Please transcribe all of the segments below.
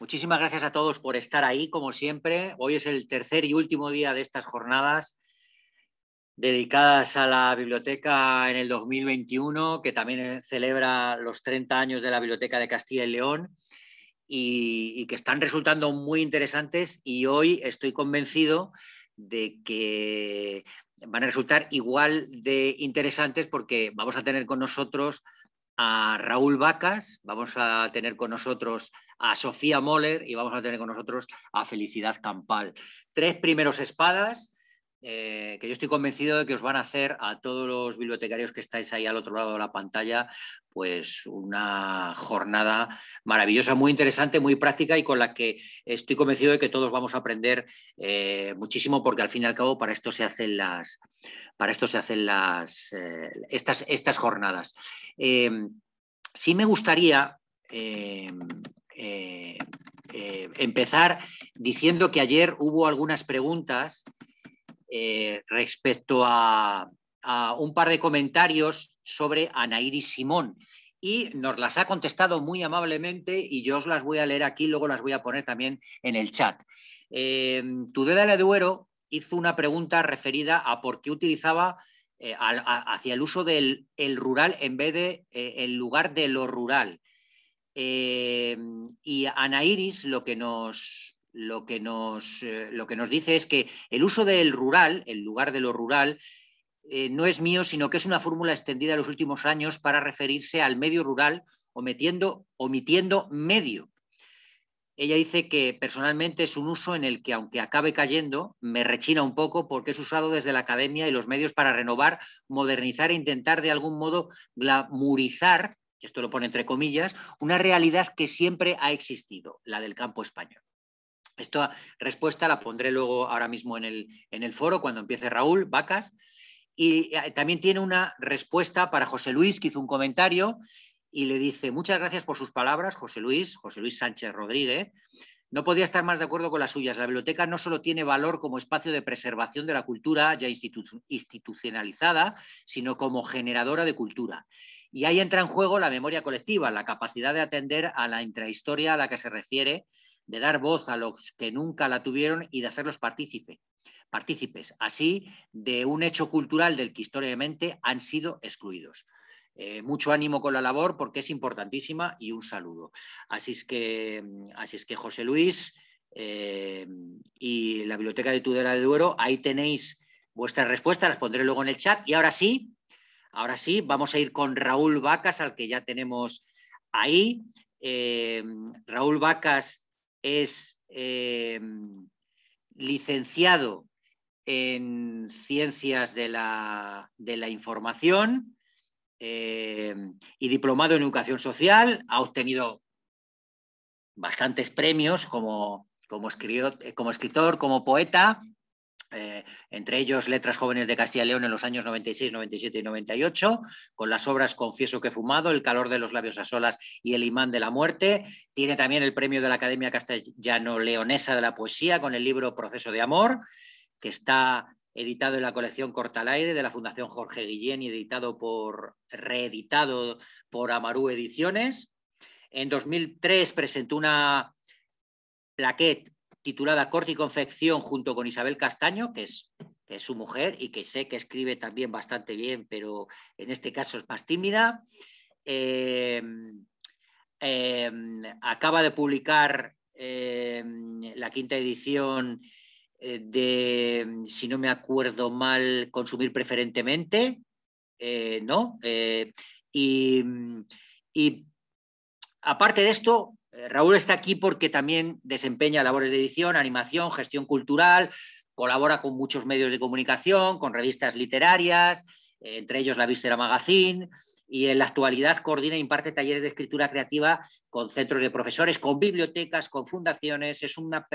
Muchísimas gracias a todos por estar ahí, como siempre. Hoy es el tercer y último día de estas jornadas dedicadas a la biblioteca en el 2021, que también celebra los 30 años de la Biblioteca de Castilla y León y, que están resultando muy interesantes y hoy estoy convencido de que van a resultar igual de interesantes porque vamos a tener con nosotros a Raúl Vacas, vamos a tener con nosotros a Sofía Moller y vamos a tener con nosotros a Felicidad Campal. Tres primeros espadas eh, que yo estoy convencido de que os van a hacer a todos los bibliotecarios que estáis ahí al otro lado de la pantalla, pues una jornada maravillosa, muy interesante, muy práctica y con la que estoy convencido de que todos vamos a aprender eh, muchísimo, porque al fin y al cabo para esto se hacen las, para esto se hacen las, eh, estas, estas jornadas. sí me gustaría empezar diciendo que ayer hubo algunas preguntas eh, respecto a, un par de comentarios sobre Anairis Simón y nos las ha contestado muy amablemente y yo os las voy a leer aquí, luego las voy a poner también en el chat. Eh, Tudela de Duero hizo una pregunta referida a por qué utilizaba eh, hacia el uso del rural en vez de el lugar de lo rural. y Anairis lo que nos, lo que, nos, eh, lo que nos dice es que el uso del rural, el lugar de lo rural, eh, no es mío, sino que es una fórmula extendida en los últimos años para referirse al medio rural, omitiendo, omitiendo medio. Ella dice que personalmente es un uso en el que, aunque acabe cayendo, me rechina un poco porque es usado desde la academia y los medios para renovar, modernizar e intentar de algún modo glamurizar, esto lo pone entre comillas, una realidad que siempre ha existido, la del campo español. Esta respuesta la pondré luego ahora mismo en el, en el foro cuando empiece Raúl Vacas. Y eh, también tiene una respuesta para José Luis, que hizo un comentario y le dice, muchas gracias por sus palabras, José Luis, José Luis Sánchez Rodríguez. No podía estar más de acuerdo con las suyas. La biblioteca no solo tiene valor como espacio de preservación de la cultura ya institucionalizada, sino como generadora de cultura. Y ahí entra en juego la memoria colectiva, la capacidad de atender a la intrahistoria a la que se refiere de dar voz a los que nunca la tuvieron y de hacerlos partícipe, partícipes, así de un hecho cultural del que históricamente han sido excluidos. Eh, mucho ánimo con la labor porque es importantísima y un saludo. Así es que, así es que José Luis eh, y la Biblioteca de Tudela de Duero, ahí tenéis vuestras respuestas, las pondré luego en el chat. Y ahora sí, ahora sí, vamos a ir con Raúl Vacas, al que ya tenemos ahí. Eh, Raúl Vacas es em, licenciado en Ciencias de la, Información em, y diplomado en Educación Social. Ha obtenido bastantes premios como, como escritor, como poeta, eh, entre ellos Letras Jóvenes de Castilla y León en los años 96, 97 y 98, con las obras Confieso que he fumado, El calor de los labios a solas y El imán de la muerte. Tiene también el premio de la Academia Castellano-Leonesa de la Poesía con el libro Proceso de Amor, que está editado en la colección Corta al Aire de la Fundación Jorge Guillén y editado por, reeditado por Amarú Ediciones. En 2003 presentó una plaquette titulada Corte y Confección junto con Isabel Castaño, que es, es su mujer y que sé que escribe también bastante bien, pero en este caso es más tímida. Em, em, acaba de publicar em, la quinta edición eh, de, si no me acuerdo mal, Consumir preferentemente, eh, ¿no? Eh, y aparte de esto, eh, Raúl está aquí porque también desempeña labores de edición, animación, gestión cultural, colabora con muchos medios de comunicación, con revistas literarias, eh, entre ellos la Vístera Magazine, y en la actualidad coordina e imparte talleres de escritura creativa con centros de profesores, con bibliotecas, con fundaciones,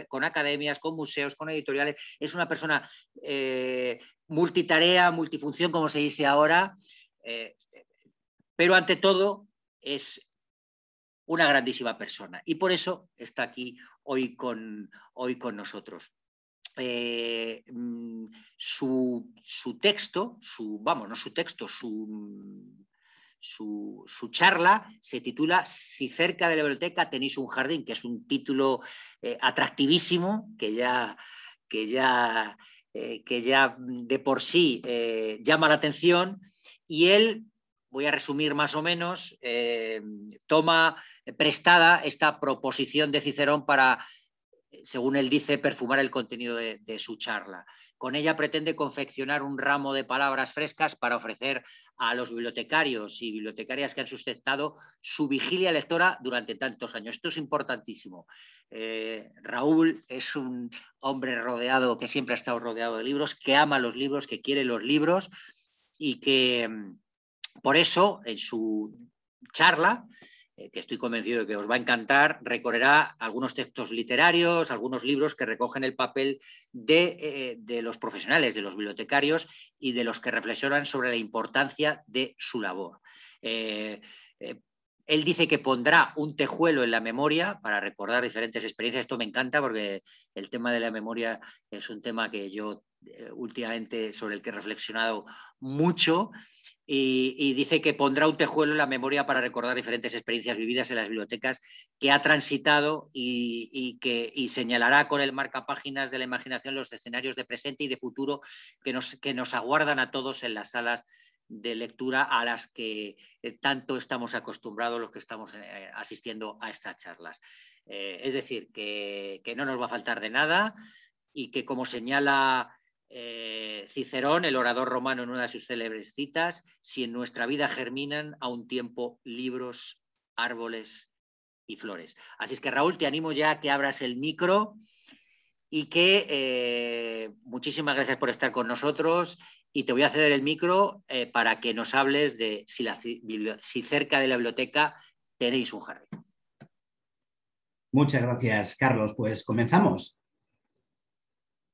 con academias, con museos, con editoriales. Es una persona eh, multitarea, multifunción, como se dice ahora, pero ante todo es una grandísima persona y por eso está aquí hoy con, hoy con nosotros. Eh, mm, su, texto, su, vamos, no su texto, su, su, charla se titula Si cerca de la biblioteca tenéis un jardín, que es un título eh, atractivísimo que ya, que, ya, eh, que ya de por sí llama la atención. Y él, voy a resumir más o menos, toma prestada esta proposición de Cicerón para según él dice, perfumar el contenido de, su charla. Con ella pretende confeccionar un ramo de palabras frescas para ofrecer a los bibliotecarios y bibliotecarias que han sustentado su vigilia lectora durante tantos años. Esto es importantísimo. Eh, Raúl es un hombre rodeado, que siempre ha estado rodeado de libros, que ama los libros, que quiere los libros y que mm, por eso en su charla eh, que estoy convencido de que os va a encantar, recorrerá algunos textos literarios, algunos libros que recogen el papel de, eh, los profesionales, de los bibliotecarios y de los que reflexionan sobre la importancia de su labor. Eh, él dice que pondrá un tejuelo en la memoria para recordar diferentes experiencias. Esto me encanta porque el tema de la memoria es un tema que yo últimamente sobre el que he reflexionado mucho y, dice que pondrá un tejuelo en la memoria para recordar diferentes experiencias vividas en las bibliotecas que ha transitado y, que señalará con el marcapáginas de la imaginación los escenarios de presente y de futuro que nos, que nos aguardan a todos en las salas de lectura a las que eh, tanto estamos acostumbrados los que estamos eh, asistiendo a estas charlas. Eh, es decir, que, que no nos va a faltar de nada y que como señala eh, Cicerón, el orador romano en una de sus célebres citas, si en nuestra vida germinan a un tiempo libros, árboles y flores. Así es que Raúl, te animo ya a que abras el micro y que eh, muchísimas gracias por estar con nosotros y te voy a ceder el micro eh, para que nos hables de si, si cerca de la biblioteca tenéis un jardín. Muchas gracias, Carlos. Pues comenzamos.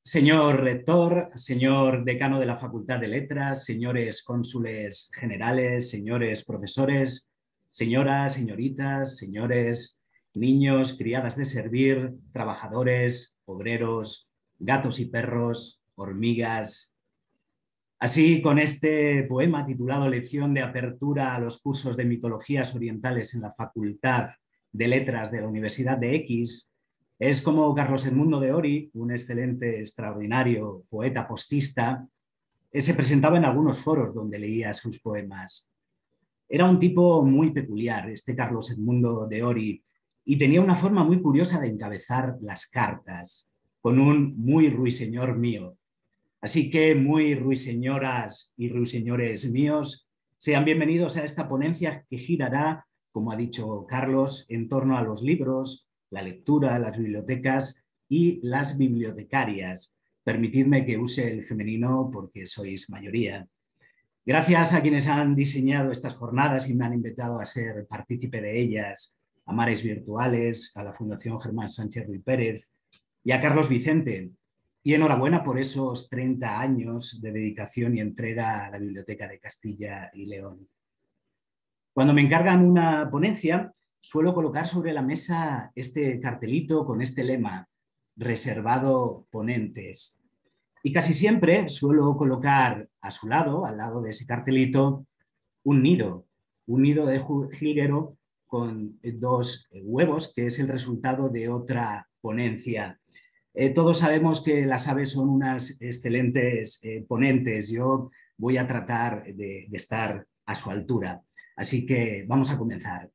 Señor rector, señor decano de la Facultad de Letras, señores cónsules generales, señores profesores, señoras, señoritas, señores, niños, criadas de servir, trabajadores, obreros, gatos y perros, hormigas. Así, con este poema titulado Lección de apertura a los cursos de mitologías orientales en la Facultad de Letras de la Universidad de X, es como Carlos Edmundo de Ori, un excelente, extraordinario poeta postista, eh, se presentaba en algunos foros donde leía sus poemas. Era un tipo muy peculiar, este Carlos Edmundo de Ori, y tenía una forma muy curiosa de encabezar las cartas, con un muy ruiseñor mío. Así que muy ruiseñoras y ruiseñores míos, sean bienvenidos a esta ponencia que girará, como ha dicho Carlos, en torno a los libros, la lectura, las bibliotecas y las bibliotecarias. Permitidme que use el femenino porque sois mayoría. Gracias a quienes han diseñado estas jornadas y me han invitado a ser partícipe de ellas, a Mares Virtuales, a la Fundación Germán Sánchez Ruiz Pérez y a Carlos Vicente. Y enhorabuena por esos 30 años de dedicación y entrega a la Biblioteca de Castilla y León. Cuando me encargan una ponencia, suelo colocar sobre la mesa este cartelito con este lema, reservado ponentes. Y casi siempre suelo colocar a su lado, al lado de ese cartelito, un nido, un nido de jilguero con dos huevos, que es el resultado de otra ponencia. Eh, todos sabemos que las aves son unas excelentes eh, ponentes. Yo voy a tratar de estar a su altura. Así que vamos a comenzar.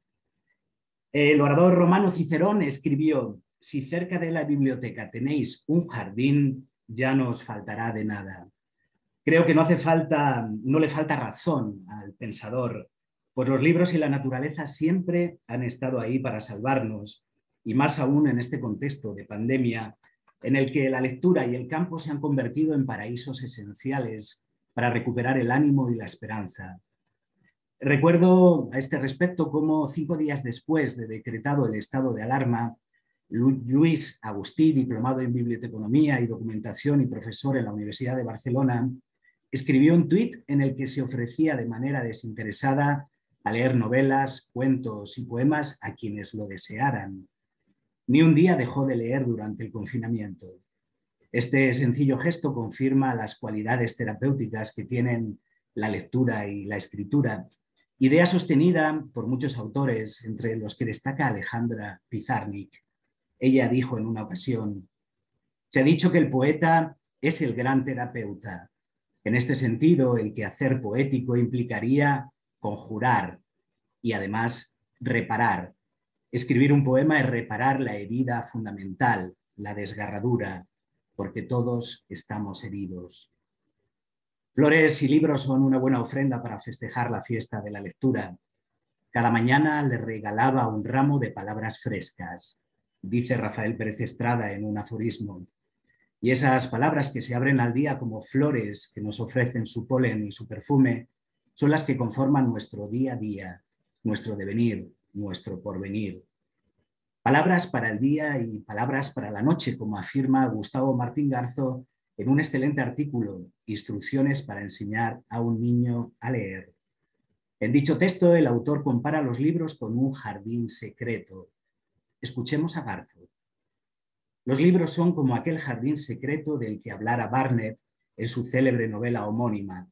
El orador romano Cicerón escribió, si cerca de la biblioteca tenéis un jardín, ya no os faltará de nada. Creo que no hace falta, no le falta razón al pensador, pues los libros y la naturaleza siempre han estado ahí para salvarnos, y más aún en este contexto de pandemia, en el que la lectura y el campo se han convertido en paraísos esenciales para recuperar el ánimo y la esperanza. Recuerdo a este respecto cómo cinco días después de decretado el estado de alarma, Luis Agustí, diplomado en biblioteconomía y documentación y profesor en la Universidad de Barcelona, escribió un tuit en el que se ofrecía de manera desinteresada a leer novelas, cuentos y poemas a quienes lo desearan. Ni un día dejó de leer durante el confinamiento. Este sencillo gesto confirma las cualidades terapéuticas que tienen la lectura y la escritura Idea sostenida por muchos autores, entre los que destaca Alejandra Pizarnik. Ella dijo en una ocasión, se ha dicho que el poeta es el gran terapeuta. En este sentido, el quehacer poético implicaría conjurar y además reparar. Escribir un poema es reparar la herida fundamental, la desgarradura, porque todos estamos heridos. Flores y libros son una buena ofrenda para festejar la fiesta de la lectura. Cada mañana le regalaba un ramo de palabras frescas, dice Rafael Pérez Estrada en un aforismo. Y esas palabras que se abren al día como flores que nos ofrecen su polen y su perfume son las que conforman nuestro día a día, nuestro devenir, nuestro porvenir. Palabras para el día y palabras para la noche, como afirma Gustavo Martín Garzo en un excelente artículo, Instrucciones para enseñar a un niño a leer. En dicho texto, el autor compara los libros con un jardín secreto. Escuchemos a Garzo. Los libros son como aquel jardín secreto del que hablara Barnett en su célebre novela homónima.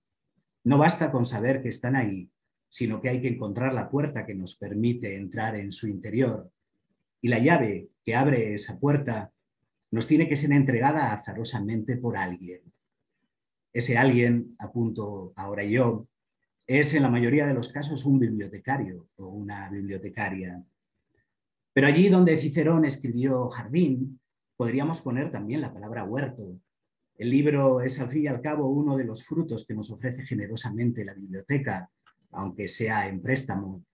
No basta con saber que están ahí, sino que hay que encontrar la puerta que nos permite entrar en su interior. Y la llave que abre esa puerta nos tiene que ser entregada azarosamente por alguien. Ese alguien, apunto ahora yo, es en la mayoría de los casos un bibliotecario o una bibliotecaria. Pero allí donde Cicerón escribió jardín, podríamos poner también la palabra huerto. El libro es al fin y al cabo uno de los frutos que nos ofrece generosamente la biblioteca, aunque sea en préstamo.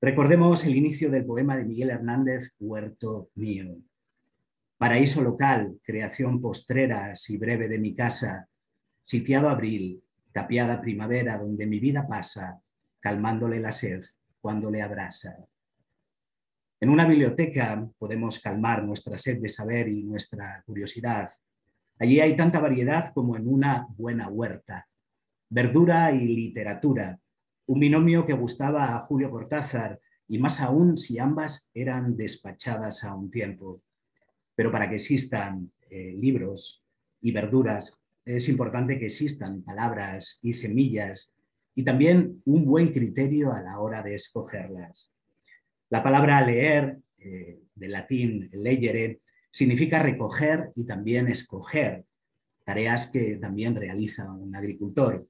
Recordemos el inicio del poema de Miguel Hernández, Huerto mío. Paraíso local, creación postrera, si breve de mi casa, sitiado abril, tapiada primavera donde mi vida pasa, calmándole la sed cuando le abrasa. En una biblioteca podemos calmar nuestra sed de saber y nuestra curiosidad. Allí hay tanta variedad como en una buena huerta. Verdura y literatura, un binomio que gustaba a Julio Cortázar y más aún si ambas eran despachadas a un tiempo. Pero para que existan eh, libros y verduras es importante que existan palabras y semillas y también un buen criterio a la hora de escogerlas. La palabra leer, eh, de latín legere, significa recoger y también escoger, tareas que también realiza un agricultor.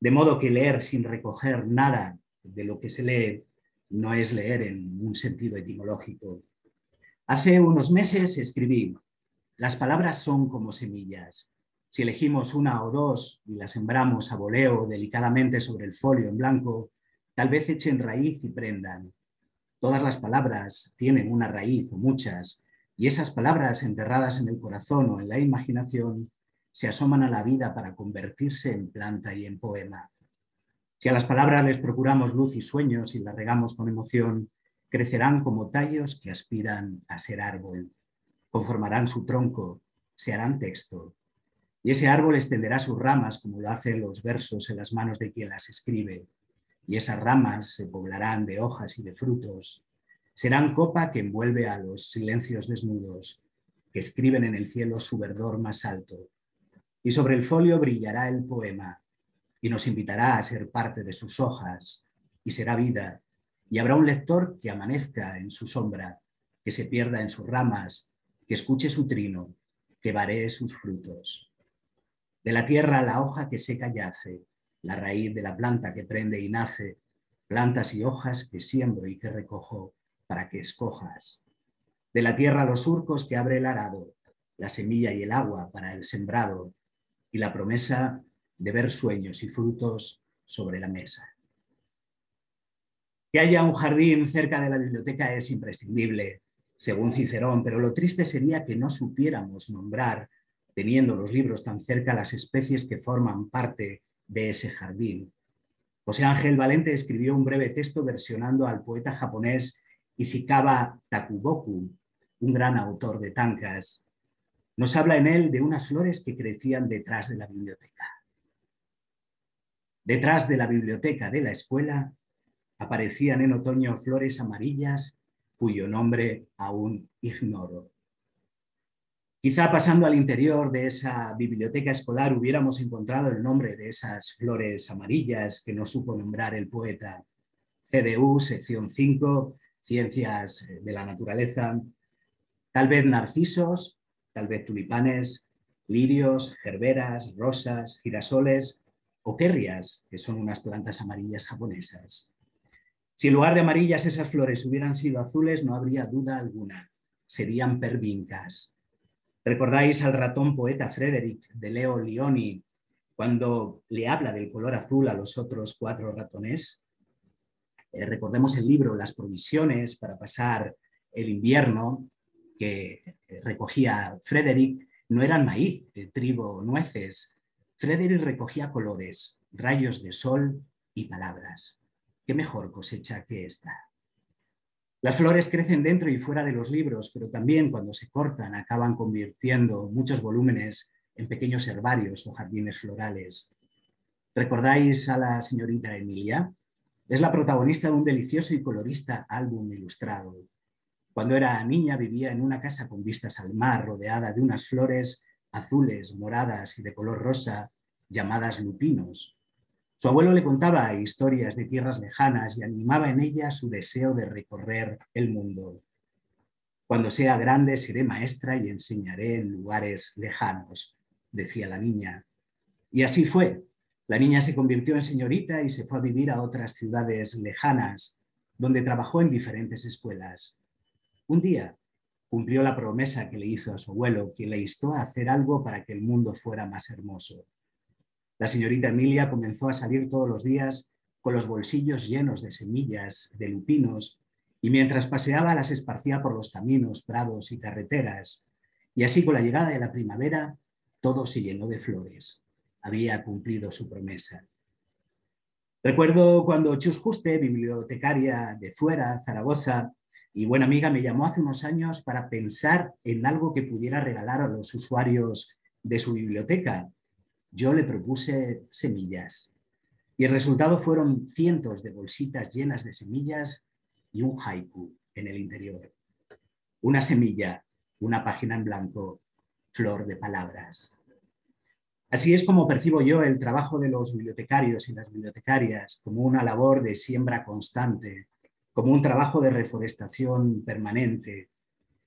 De modo que leer sin recoger nada de lo que se lee no es leer en un sentido etimológico. Hace unos meses escribí, las palabras son como semillas. Si elegimos una o dos y las sembramos a voleo delicadamente sobre el folio en blanco, tal vez echen raíz y prendan. Todas las palabras tienen una raíz o muchas, y esas palabras enterradas en el corazón o en la imaginación se asoman a la vida para convertirse en planta y en poema. Si a las palabras les procuramos luz y sueños y las regamos con emoción, crecerán como tallos que aspiran a ser árbol, conformarán su tronco, se harán texto, y ese árbol extenderá sus ramas como lo hacen los versos en las manos de quien las escribe, y esas ramas se poblarán de hojas y de frutos. Serán copa que envuelve a los silencios desnudos, que escriben en el cielo su verdor más alto. Y sobre el folio brillará el poema, y nos invitará a ser parte de sus hojas, y será vida, y habrá un lector que amanezca en su sombra, que se pierda en sus ramas, que escuche su trino, que varee sus frutos. De la tierra la hoja que seca yace, la raíz de la planta que prende y nace, plantas y hojas que siembro y que recojo para que escojas. De la tierra los surcos que abre el arado, la semilla y el agua para el sembrado, y la promesa de ver sueños y frutos sobre la mesa. Que haya un jardín cerca de la biblioteca es imprescindible, según Cicerón, pero lo triste sería que no supiéramos nombrar, teniendo los libros tan cerca, las especies que forman parte de ese jardín. José Ángel Valente escribió un breve texto versionando al poeta japonés Ishikawa Takuboku, un gran autor de tankas. Nos habla en él de unas flores que crecían detrás de la biblioteca. Detrás de la biblioteca de la escuela aparecían en otoño flores amarillas cuyo nombre aún ignoro. Quizá pasando al interior de esa biblioteca escolar hubiéramos encontrado el nombre de esas flores amarillas que no supo nombrar el poeta. CDU, sección 5, Ciencias de la Naturaleza, tal vez narcisos, tal vez tulipanes, lirios, gerberas, rosas, girasoles o querrias, que son unas plantas amarillas japonesas. Si en lugar de amarillas esas flores hubieran sido azules, no habría duda alguna, serían pervincas. ¿Recordáis al ratón poeta Frederick de Leo Lioni cuando le habla del color azul a los otros cuatro ratones? Eh, recordemos el libro Las provisiones para pasar el invierno que recogía Frederick no eran maíz, trigo, nueces. Frederick recogía colores, rayos de sol y palabras. ¿Qué mejor cosecha que esta? Las flores crecen dentro y fuera de los libros, pero también cuando se cortan acaban convirtiendo muchos volúmenes en pequeños herbarios o jardines florales. ¿Recordáis a la señorita Emilia? Es la protagonista de un delicioso y colorista álbum ilustrado. Cuando era niña vivía en una casa con vistas al mar, rodeada de unas flores azules, moradas y de color rosa, llamadas lupinos. Su abuelo le contaba historias de tierras lejanas y animaba en ella su deseo de recorrer el mundo. Cuando sea grande seré maestra y enseñaré en lugares lejanos decía la niña. Y así fue. La niña se convirtió en señorita y se fue a vivir a otras ciudades lejanas, donde trabajó en diferentes escuelas. Un día cumplió la promesa que le hizo a su abuelo, quien le instó a hacer algo para que el mundo fuera más hermoso. La señorita Emilia comenzó a salir todos los días con los bolsillos llenos de semillas, de lupinos, y mientras paseaba las esparcía por los caminos, prados y carreteras. Y así con la llegada de la primavera todo se llenó de flores. Había cumplido su promesa. Recuerdo cuando Chus Juste, bibliotecaria de Fuera, Zaragoza, y buena amiga, me llamó hace unos años para pensar en algo que pudiera regalar a los usuarios de su biblioteca. Yo le propuse semillas y el resultado fueron cientos de bolsitas llenas de semillas y un haiku en el interior. Una semilla, una página en blanco, flor de palabras. Así es como percibo yo el trabajo de los bibliotecarios y las bibliotecarias como una labor de siembra constante, como un trabajo de reforestación permanente.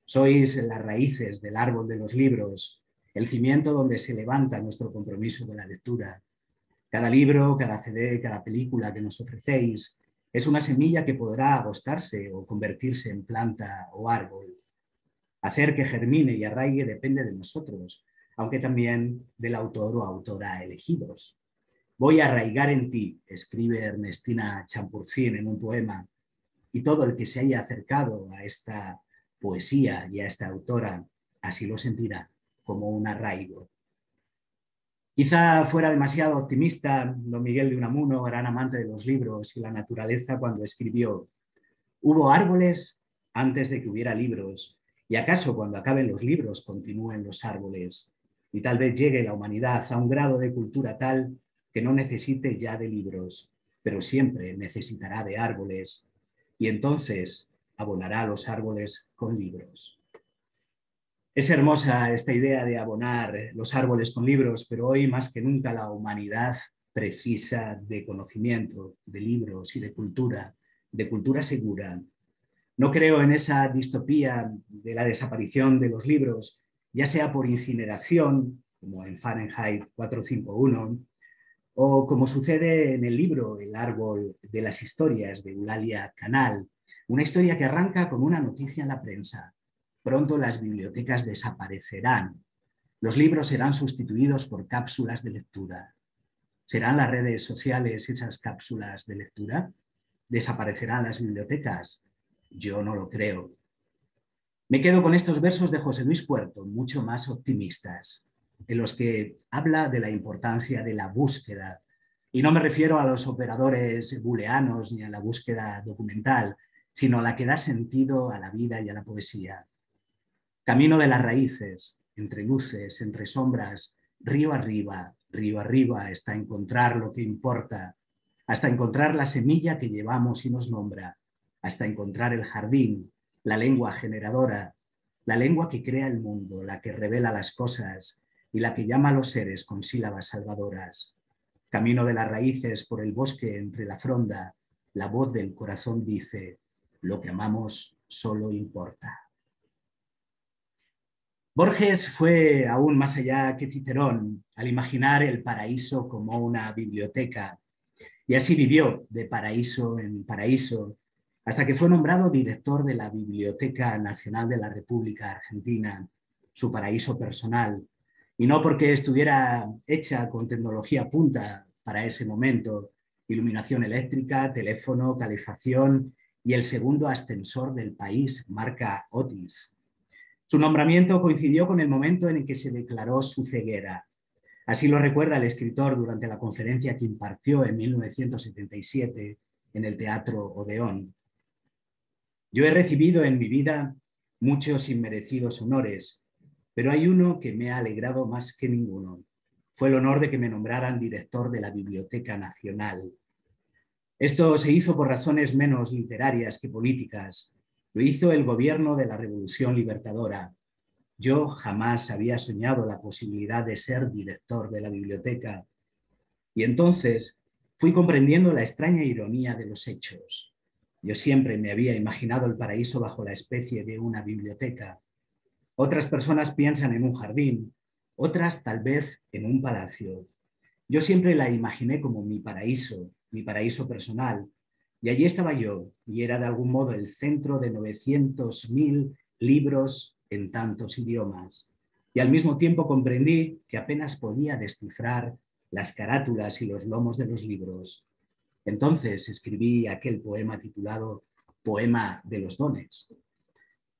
Sois las raíces del árbol de los libros, el cimiento donde se levanta nuestro compromiso con la lectura. Cada libro, cada CD, cada película que nos ofrecéis es una semilla que podrá agostarse o convertirse en planta o árbol. Hacer que germine y arraigue depende de nosotros, aunque también del autor o autora elegidos. Voy a arraigar en ti, escribe Ernestina Champurcín en un poema, y todo el que se haya acercado a esta poesía y a esta autora así lo sentirá como un arraigo. Quizá fuera demasiado optimista don Miguel de Unamuno, gran amante de los libros y la naturaleza, cuando escribió, hubo árboles antes de que hubiera libros ¿Y acaso cuando acaben los libros continúen los árboles? Y tal vez llegue la humanidad a un grado de cultura tal que no necesite ya de libros, pero siempre necesitará de árboles. Y entonces abonará los árboles con libros. Es hermosa esta idea de abonar los árboles con libros, pero hoy más que nunca la humanidad precisa de conocimiento, de libros y de cultura, de cultura segura, no creo en esa distopía de la desaparición de los libros, ya sea por incineración, como en Fahrenheit 451, o como sucede en el libro El árbol de las historias de Eulalia Canal, una historia que arranca con una noticia en la prensa. Pronto las bibliotecas desaparecerán. Los libros serán sustituidos por cápsulas de lectura. ¿Serán las redes sociales esas cápsulas de lectura? ¿Desaparecerán las bibliotecas? Yo no lo creo. Me quedo con estos versos de José Luis Puerto, mucho más optimistas, en los que habla de la importancia de la búsqueda. Y no me refiero a los operadores booleanos ni a la búsqueda documental, sino a la que da sentido a la vida y a la poesía. Camino de las raíces, entre luces, entre sombras, río arriba, río arriba, hasta encontrar lo que importa, hasta encontrar la semilla que llevamos y nos nombra, hasta encontrar el jardín, la lengua generadora, la lengua que crea el mundo, la que revela las cosas y la que llama a los seres con sílabas salvadoras. Camino de las raíces por el bosque entre la fronda, la voz del corazón dice, lo que amamos solo importa. Borges fue aún más allá que Cicerón al imaginar el paraíso como una biblioteca y así vivió de paraíso en paraíso hasta que fue nombrado director de la Biblioteca Nacional de la República Argentina, su paraíso personal, y no porque estuviera hecha con tecnología punta para ese momento, iluminación eléctrica, teléfono, calefacción y el segundo ascensor del país, marca Otis. Su nombramiento coincidió con el momento en el que se declaró su ceguera. Así lo recuerda el escritor durante la conferencia que impartió en 1977 en el Teatro Odeón. Yo he recibido en mi vida muchos inmerecidos honores, pero hay uno que me ha alegrado más que ninguno. Fue el honor de que me nombraran director de la Biblioteca Nacional. Esto se hizo por razones menos literarias que políticas, lo hizo el gobierno de la Revolución Libertadora. Yo jamás había soñado la posibilidad de ser director de la biblioteca. Y entonces fui comprendiendo la extraña ironía de los hechos. Yo siempre me había imaginado el paraíso bajo la especie de una biblioteca. Otras personas piensan en un jardín, otras tal vez en un palacio. Yo siempre la imaginé como mi paraíso, mi paraíso personal, y allí estaba yo, y era de algún modo el centro de 900.000 libros en tantos idiomas. Y al mismo tiempo comprendí que apenas podía descifrar las carátulas y los lomos de los libros. Entonces escribí aquel poema titulado Poema de los Dones.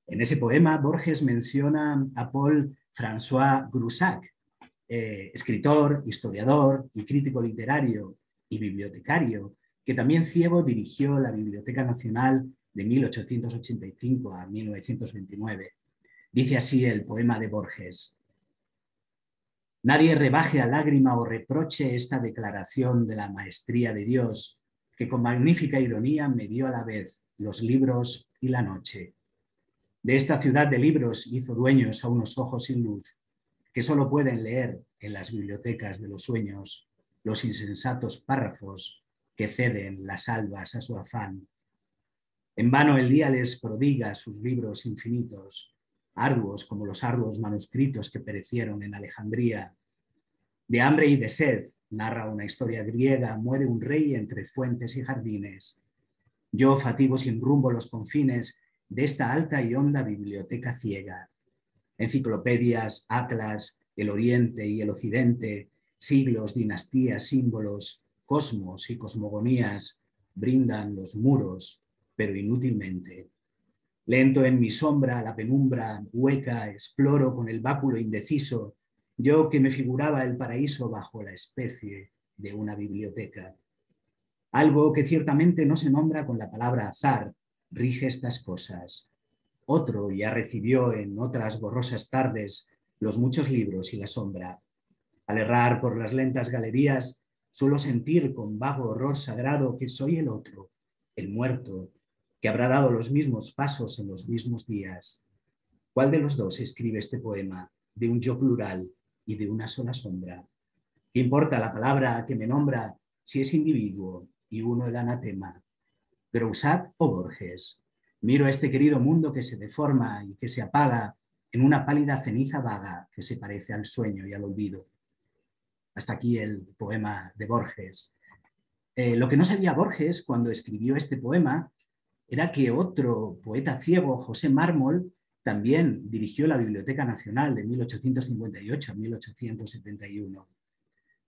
En ese poema Borges menciona a Paul François Groussac, eh, escritor, historiador y crítico literario y bibliotecario, que también ciego dirigió la Biblioteca Nacional de 1885 a 1929. Dice así el poema de Borges. Nadie rebaje a lágrima o reproche esta declaración de la maestría de Dios, que con magnífica ironía me dio a la vez los libros y la noche. De esta ciudad de libros hizo dueños a unos ojos sin luz, que solo pueden leer en las bibliotecas de los sueños los insensatos párrafos que ceden las albas a su afán. En vano el día les prodiga sus libros infinitos, arduos como los arduos manuscritos que perecieron en Alejandría. De hambre y de sed, narra una historia griega, muere un rey entre fuentes y jardines. Yo fatigo sin rumbo los confines de esta alta y honda biblioteca ciega. Enciclopedias, atlas, el oriente y el occidente, siglos, dinastías, símbolos, cosmos y cosmogonías brindan los muros, pero inútilmente. Lento en mi sombra, la penumbra hueca, exploro con el báculo indeciso, yo que me figuraba el paraíso bajo la especie de una biblioteca. Algo que ciertamente no se nombra con la palabra azar, rige estas cosas. Otro ya recibió en otras borrosas tardes los muchos libros y la sombra. Al errar por las lentas galerías, Suelo sentir con vago horror sagrado que soy el otro, el muerto, que habrá dado los mismos pasos en los mismos días. ¿Cuál de los dos escribe este poema de un yo plural y de una sola sombra? ¿Qué importa la palabra que me nombra si es individuo y uno el anatema? ¿Groussac o Borges? Miro a este querido mundo que se deforma y que se apaga en una pálida ceniza vaga que se parece al sueño y al olvido. Hasta aquí el poema de Borges. Eh, lo que no sabía Borges cuando escribió este poema era que otro poeta ciego, José Mármol, también dirigió la Biblioteca Nacional de 1858 a 1871.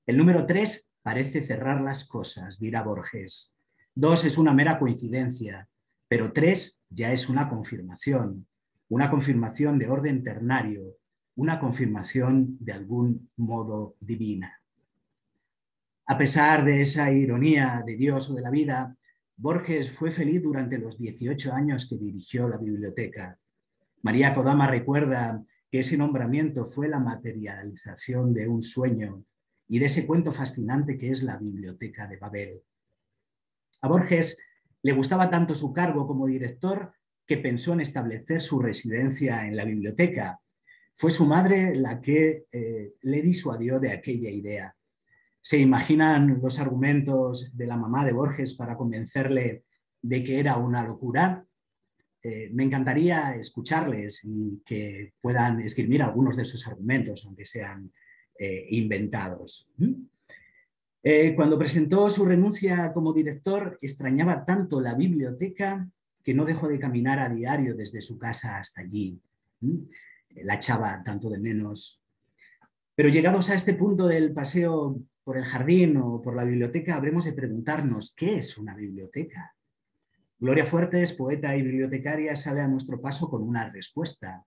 El número tres parece cerrar las cosas, dirá Borges. Dos es una mera coincidencia, pero tres ya es una confirmación, una confirmación de orden ternario, una confirmación de algún modo divina. A pesar de esa ironía de Dios o de la vida, Borges fue feliz durante los 18 años que dirigió la biblioteca. María Kodama recuerda que ese nombramiento fue la materialización de un sueño y de ese cuento fascinante que es la biblioteca de Babel. A Borges le gustaba tanto su cargo como director que pensó en establecer su residencia en la biblioteca. Fue su madre la que eh, le disuadió de aquella idea. ¿Se imaginan los argumentos de la mamá de Borges para convencerle de que era una locura? Eh, me encantaría escucharles y que puedan escribir algunos de sus argumentos, aunque sean eh, inventados. ¿Mm? Eh, cuando presentó su renuncia como director, extrañaba tanto la biblioteca que no dejó de caminar a diario desde su casa hasta allí. ¿Mm? La echaba tanto de menos. Pero llegados a este punto del paseo por el jardín o por la biblioteca, habremos de preguntarnos, ¿qué es una biblioteca? Gloria Fuertes, poeta y bibliotecaria, sale a nuestro paso con una respuesta.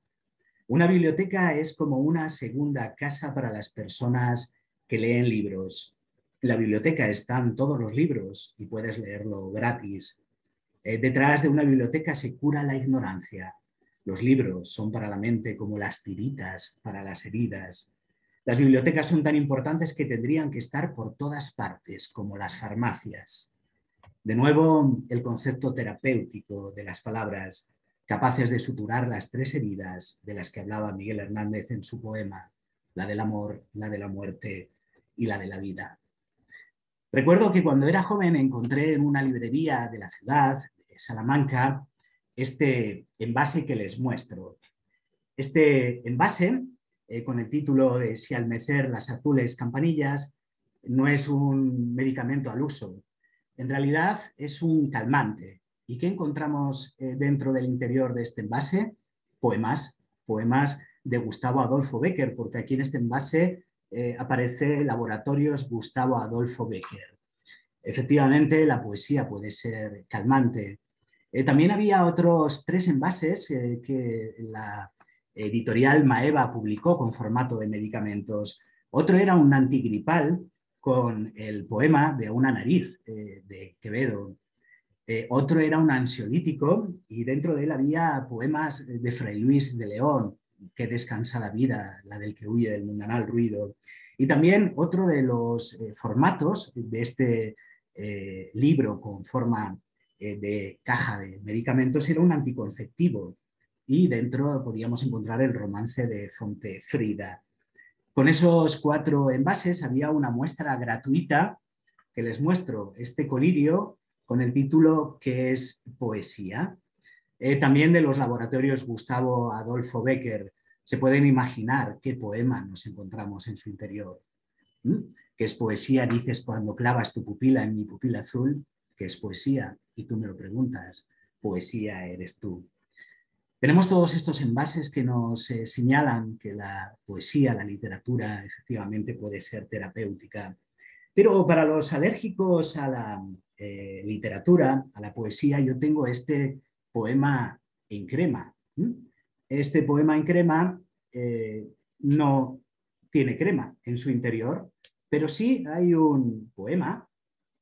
Una biblioteca es como una segunda casa para las personas que leen libros. En la biblioteca están todos los libros y puedes leerlo gratis. Eh, detrás de una biblioteca se cura la ignorancia. Los libros son para la mente como las tiritas para las heridas. Las bibliotecas son tan importantes que tendrían que estar por todas partes, como las farmacias. De nuevo, el concepto terapéutico de las palabras capaces de suturar las tres heridas de las que hablaba Miguel Hernández en su poema, la del amor, la de la muerte y la de la vida. Recuerdo que cuando era joven encontré en una librería de la ciudad, de Salamanca, este envase que les muestro. Este envase, eh, con el título de Si al mecer las azules campanillas, no es un medicamento al uso, en realidad es un calmante. ¿Y qué encontramos eh, dentro del interior de este envase? Poemas, poemas de Gustavo Adolfo Becker, porque aquí en este envase eh, aparece Laboratorios Gustavo Adolfo Becker. Efectivamente, la poesía puede ser calmante. Eh, también había otros tres envases que la editorial Maeva publicó con formato de medicamentos. Otro era un antigripal con el poema de una nariz eh, de Quevedo. Eh, otro era un ansiolítico y dentro de él había poemas de Fray Luis de León, que descansa la vida, la del que huye del mundanal ruido. Y también otro de los eh, formatos de este libro con forma de caja de medicamentos era un anticonceptivo y dentro podíamos encontrar el romance de Fontefrida. Con esos cuatro envases había una muestra gratuita que les muestro, este colirio con el título que es Poesía. Eh, también de los laboratorios Gustavo Adolfo Becker. Se pueden imaginar qué poema nos encontramos en su interior. ¿Mm? ¿Qué es poesía? Dices cuando clavas tu pupila en mi pupila azul, que es poesía, y tú me lo preguntas, poesía eres tú. Tenemos todos estos envases que nos eh, señalan que la poesía, la literatura, efectivamente puede ser terapéutica. Pero para los alérgicos a la eh, literatura, a la poesía, yo tengo este poema en crema. Este poema en crema eh, no tiene crema en su interior, pero sí hay un poema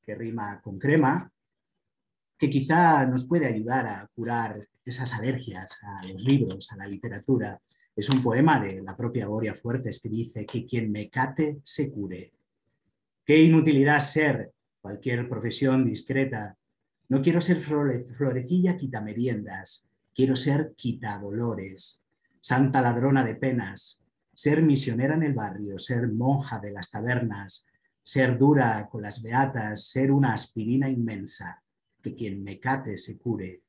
que rima con crema, que quizá nos puede ayudar a curar esas alergias a los libros, a la literatura. Es un poema de la propia Gloria Fuertes que dice que quien me cate se cure. Qué inutilidad ser cualquier profesión discreta. No quiero ser florecilla quitameriendas, quiero ser quitadolores, santa ladrona de penas, ser misionera en el barrio, ser monja de las tabernas, ser dura con las beatas, ser una aspirina inmensa, que quien me cate se cure,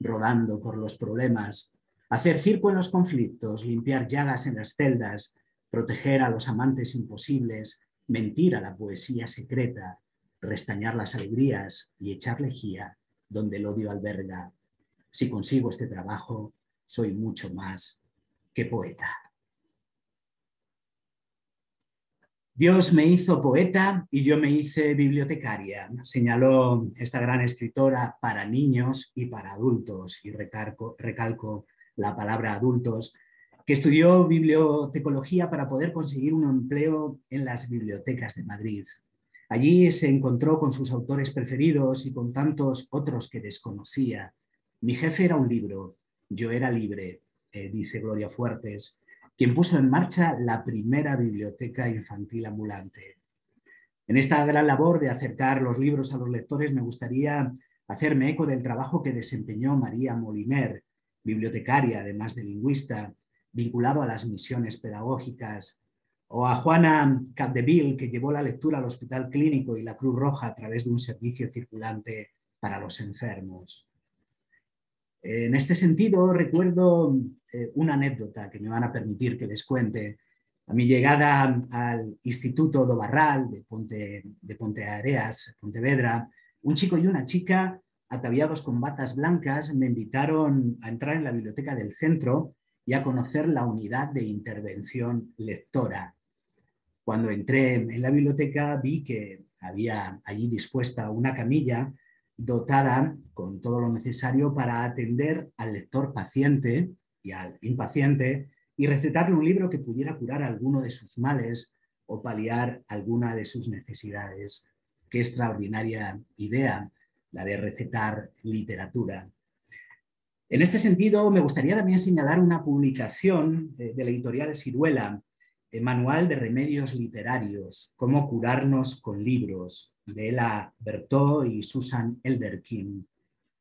rodando por los problemas, hacer circo en los conflictos, limpiar llagas en las celdas, proteger a los amantes imposibles, mentir a la poesía secreta, restañar las alegrías y echar lejía donde el odio alberga. Si consigo este trabajo, soy mucho más que poeta. Dios me hizo poeta y yo me hice bibliotecaria, señaló esta gran escritora para niños y para adultos, y recalco, la palabra adultos, que estudió bibliotecología para poder conseguir un empleo en las bibliotecas de Madrid. Allí se encontró con sus autores preferidos y con tantos otros que desconocía. Mi jefe era un libro, yo era libre, eh, dice Gloria Fuertes, quien puso en marcha la primera biblioteca infantil ambulante. En esta gran labor de acercar los libros a los lectores me gustaría hacerme eco del trabajo que desempeñó María Moliner, bibliotecaria además de lingüista, vinculado a las misiones pedagógicas. o a Juana Capdeville, que llevó la lectura al Hospital Clínico y la Cruz Roja a través de un servicio circulante para los enfermos. En este sentido, recuerdo eh, una anécdota que me van a permitir que les cuente. A mi llegada al Instituto do Barral de Ponte, de Ponte Areas, Pontevedra, un chico y una chica ataviados con batas blancas me invitaron a entrar en la biblioteca del centro y a conocer la unidad de intervención lectora. Cuando entré en la biblioteca vi que había allí dispuesta una camilla dotada con todo lo necesario para atender al lector paciente impaciente y recetarle un libro que pudiera curar alguno de sus males o paliar alguna de sus necesidades. Qué extraordinaria idea la de recetar literatura. En este sentido, me gustaría también señalar una publicación de, la editorial Ciruela, el Manual de Remedios Literarios, Cómo curarnos con libros, de Ella Bertó y Susan Elderkin.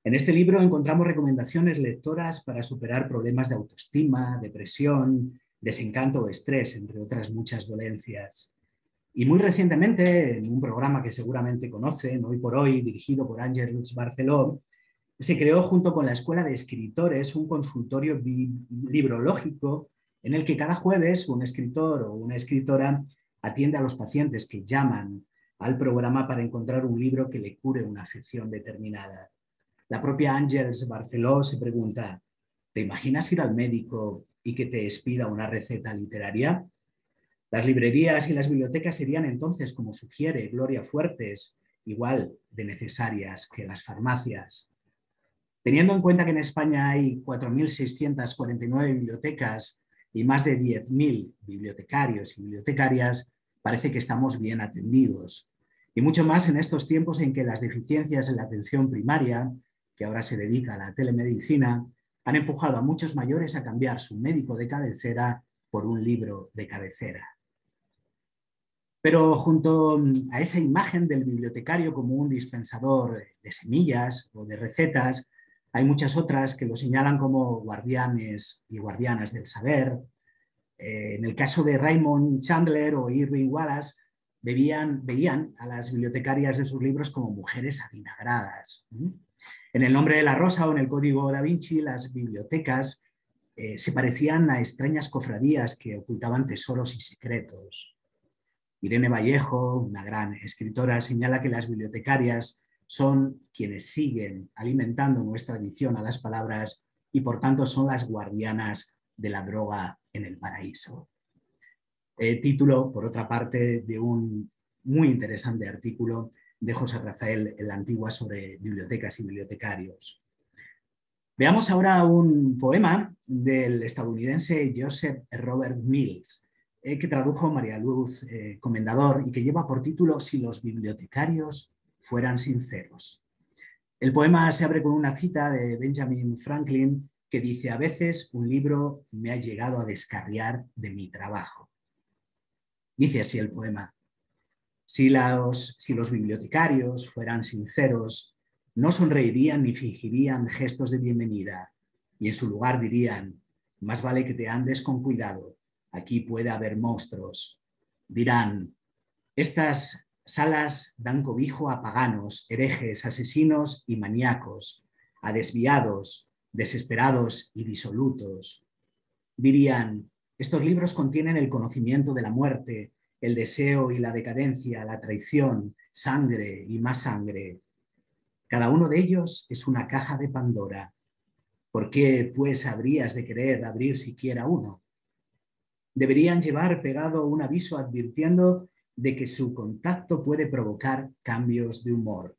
En este libro encontramos recomendaciones lectoras para superar problemas de autoestima, depresión, desencanto o estrés, entre otras muchas dolencias. Y muy recientemente, en un programa que seguramente conocen, hoy por hoy, dirigido por Ángel Lutz Barceló, se creó junto con la Escuela de Escritores un consultorio librológico en el que cada jueves un escritor o una escritora atiende a los pacientes que llaman al programa para encontrar un libro que le cure una afección determinada. La propia Ángels Barceló se pregunta, ¿te imaginas ir al médico y que te expida una receta literaria? Las librerías y las bibliotecas serían entonces, como sugiere Gloria Fuertes, igual de necesarias que las farmacias. Teniendo en cuenta que en España hay 4.649 bibliotecas y más de 10.000 bibliotecarios y bibliotecarias, parece que estamos bien atendidos. Y mucho más en estos tiempos en que las deficiencias en la atención primaria, que ahora se dedica a la telemedicina, han empujado a muchos mayores a cambiar su médico de cabecera por un libro de cabecera. Pero junto a esa imagen del bibliotecario como un dispensador de semillas o de recetas, hay muchas otras que lo señalan como guardianes y guardianas del saber. Eh, en el caso de Raymond Chandler o Irving Wallace, veían a las bibliotecarias de sus libros como mujeres avinagradas. En El nombre de la rosa o en el Código da Vinci, las bibliotecas eh, se parecían a extrañas cofradías que ocultaban tesoros y secretos. Irene Vallejo, una gran escritora, señala que las bibliotecarias son quienes siguen alimentando nuestra adicción a las palabras y por tanto son las guardianas de la droga en el paraíso. Eh, título, por otra parte, de un muy interesante artículo de José Rafael la Antigua sobre bibliotecas y bibliotecarios. Veamos ahora un poema del estadounidense Joseph Robert Mills, eh, que tradujo María Luz eh, Comendador y que lleva por título Si los bibliotecarios fueran sinceros. El poema se abre con una cita de Benjamin Franklin que dice, a veces un libro me ha llegado a descarriar de mi trabajo. Dice así el poema, si los, bibliotecarios fueran sinceros, no sonreirían ni fingirían gestos de bienvenida y en su lugar dirían, más vale que te andes con cuidado, aquí puede haber monstruos. Dirán, estas salas dan cobijo a paganos, herejes, asesinos y maníacos, a desviados, desesperados y disolutos. Dirían, estos libros contienen el conocimiento de la muerte, el deseo y la decadencia, la traición, sangre y más sangre. Cada uno de ellos es una caja de Pandora. ¿Por qué, pues, habrías de querer abrir siquiera uno? Deberían llevar pegado un aviso advirtiendo de que su contacto puede provocar cambios de humor,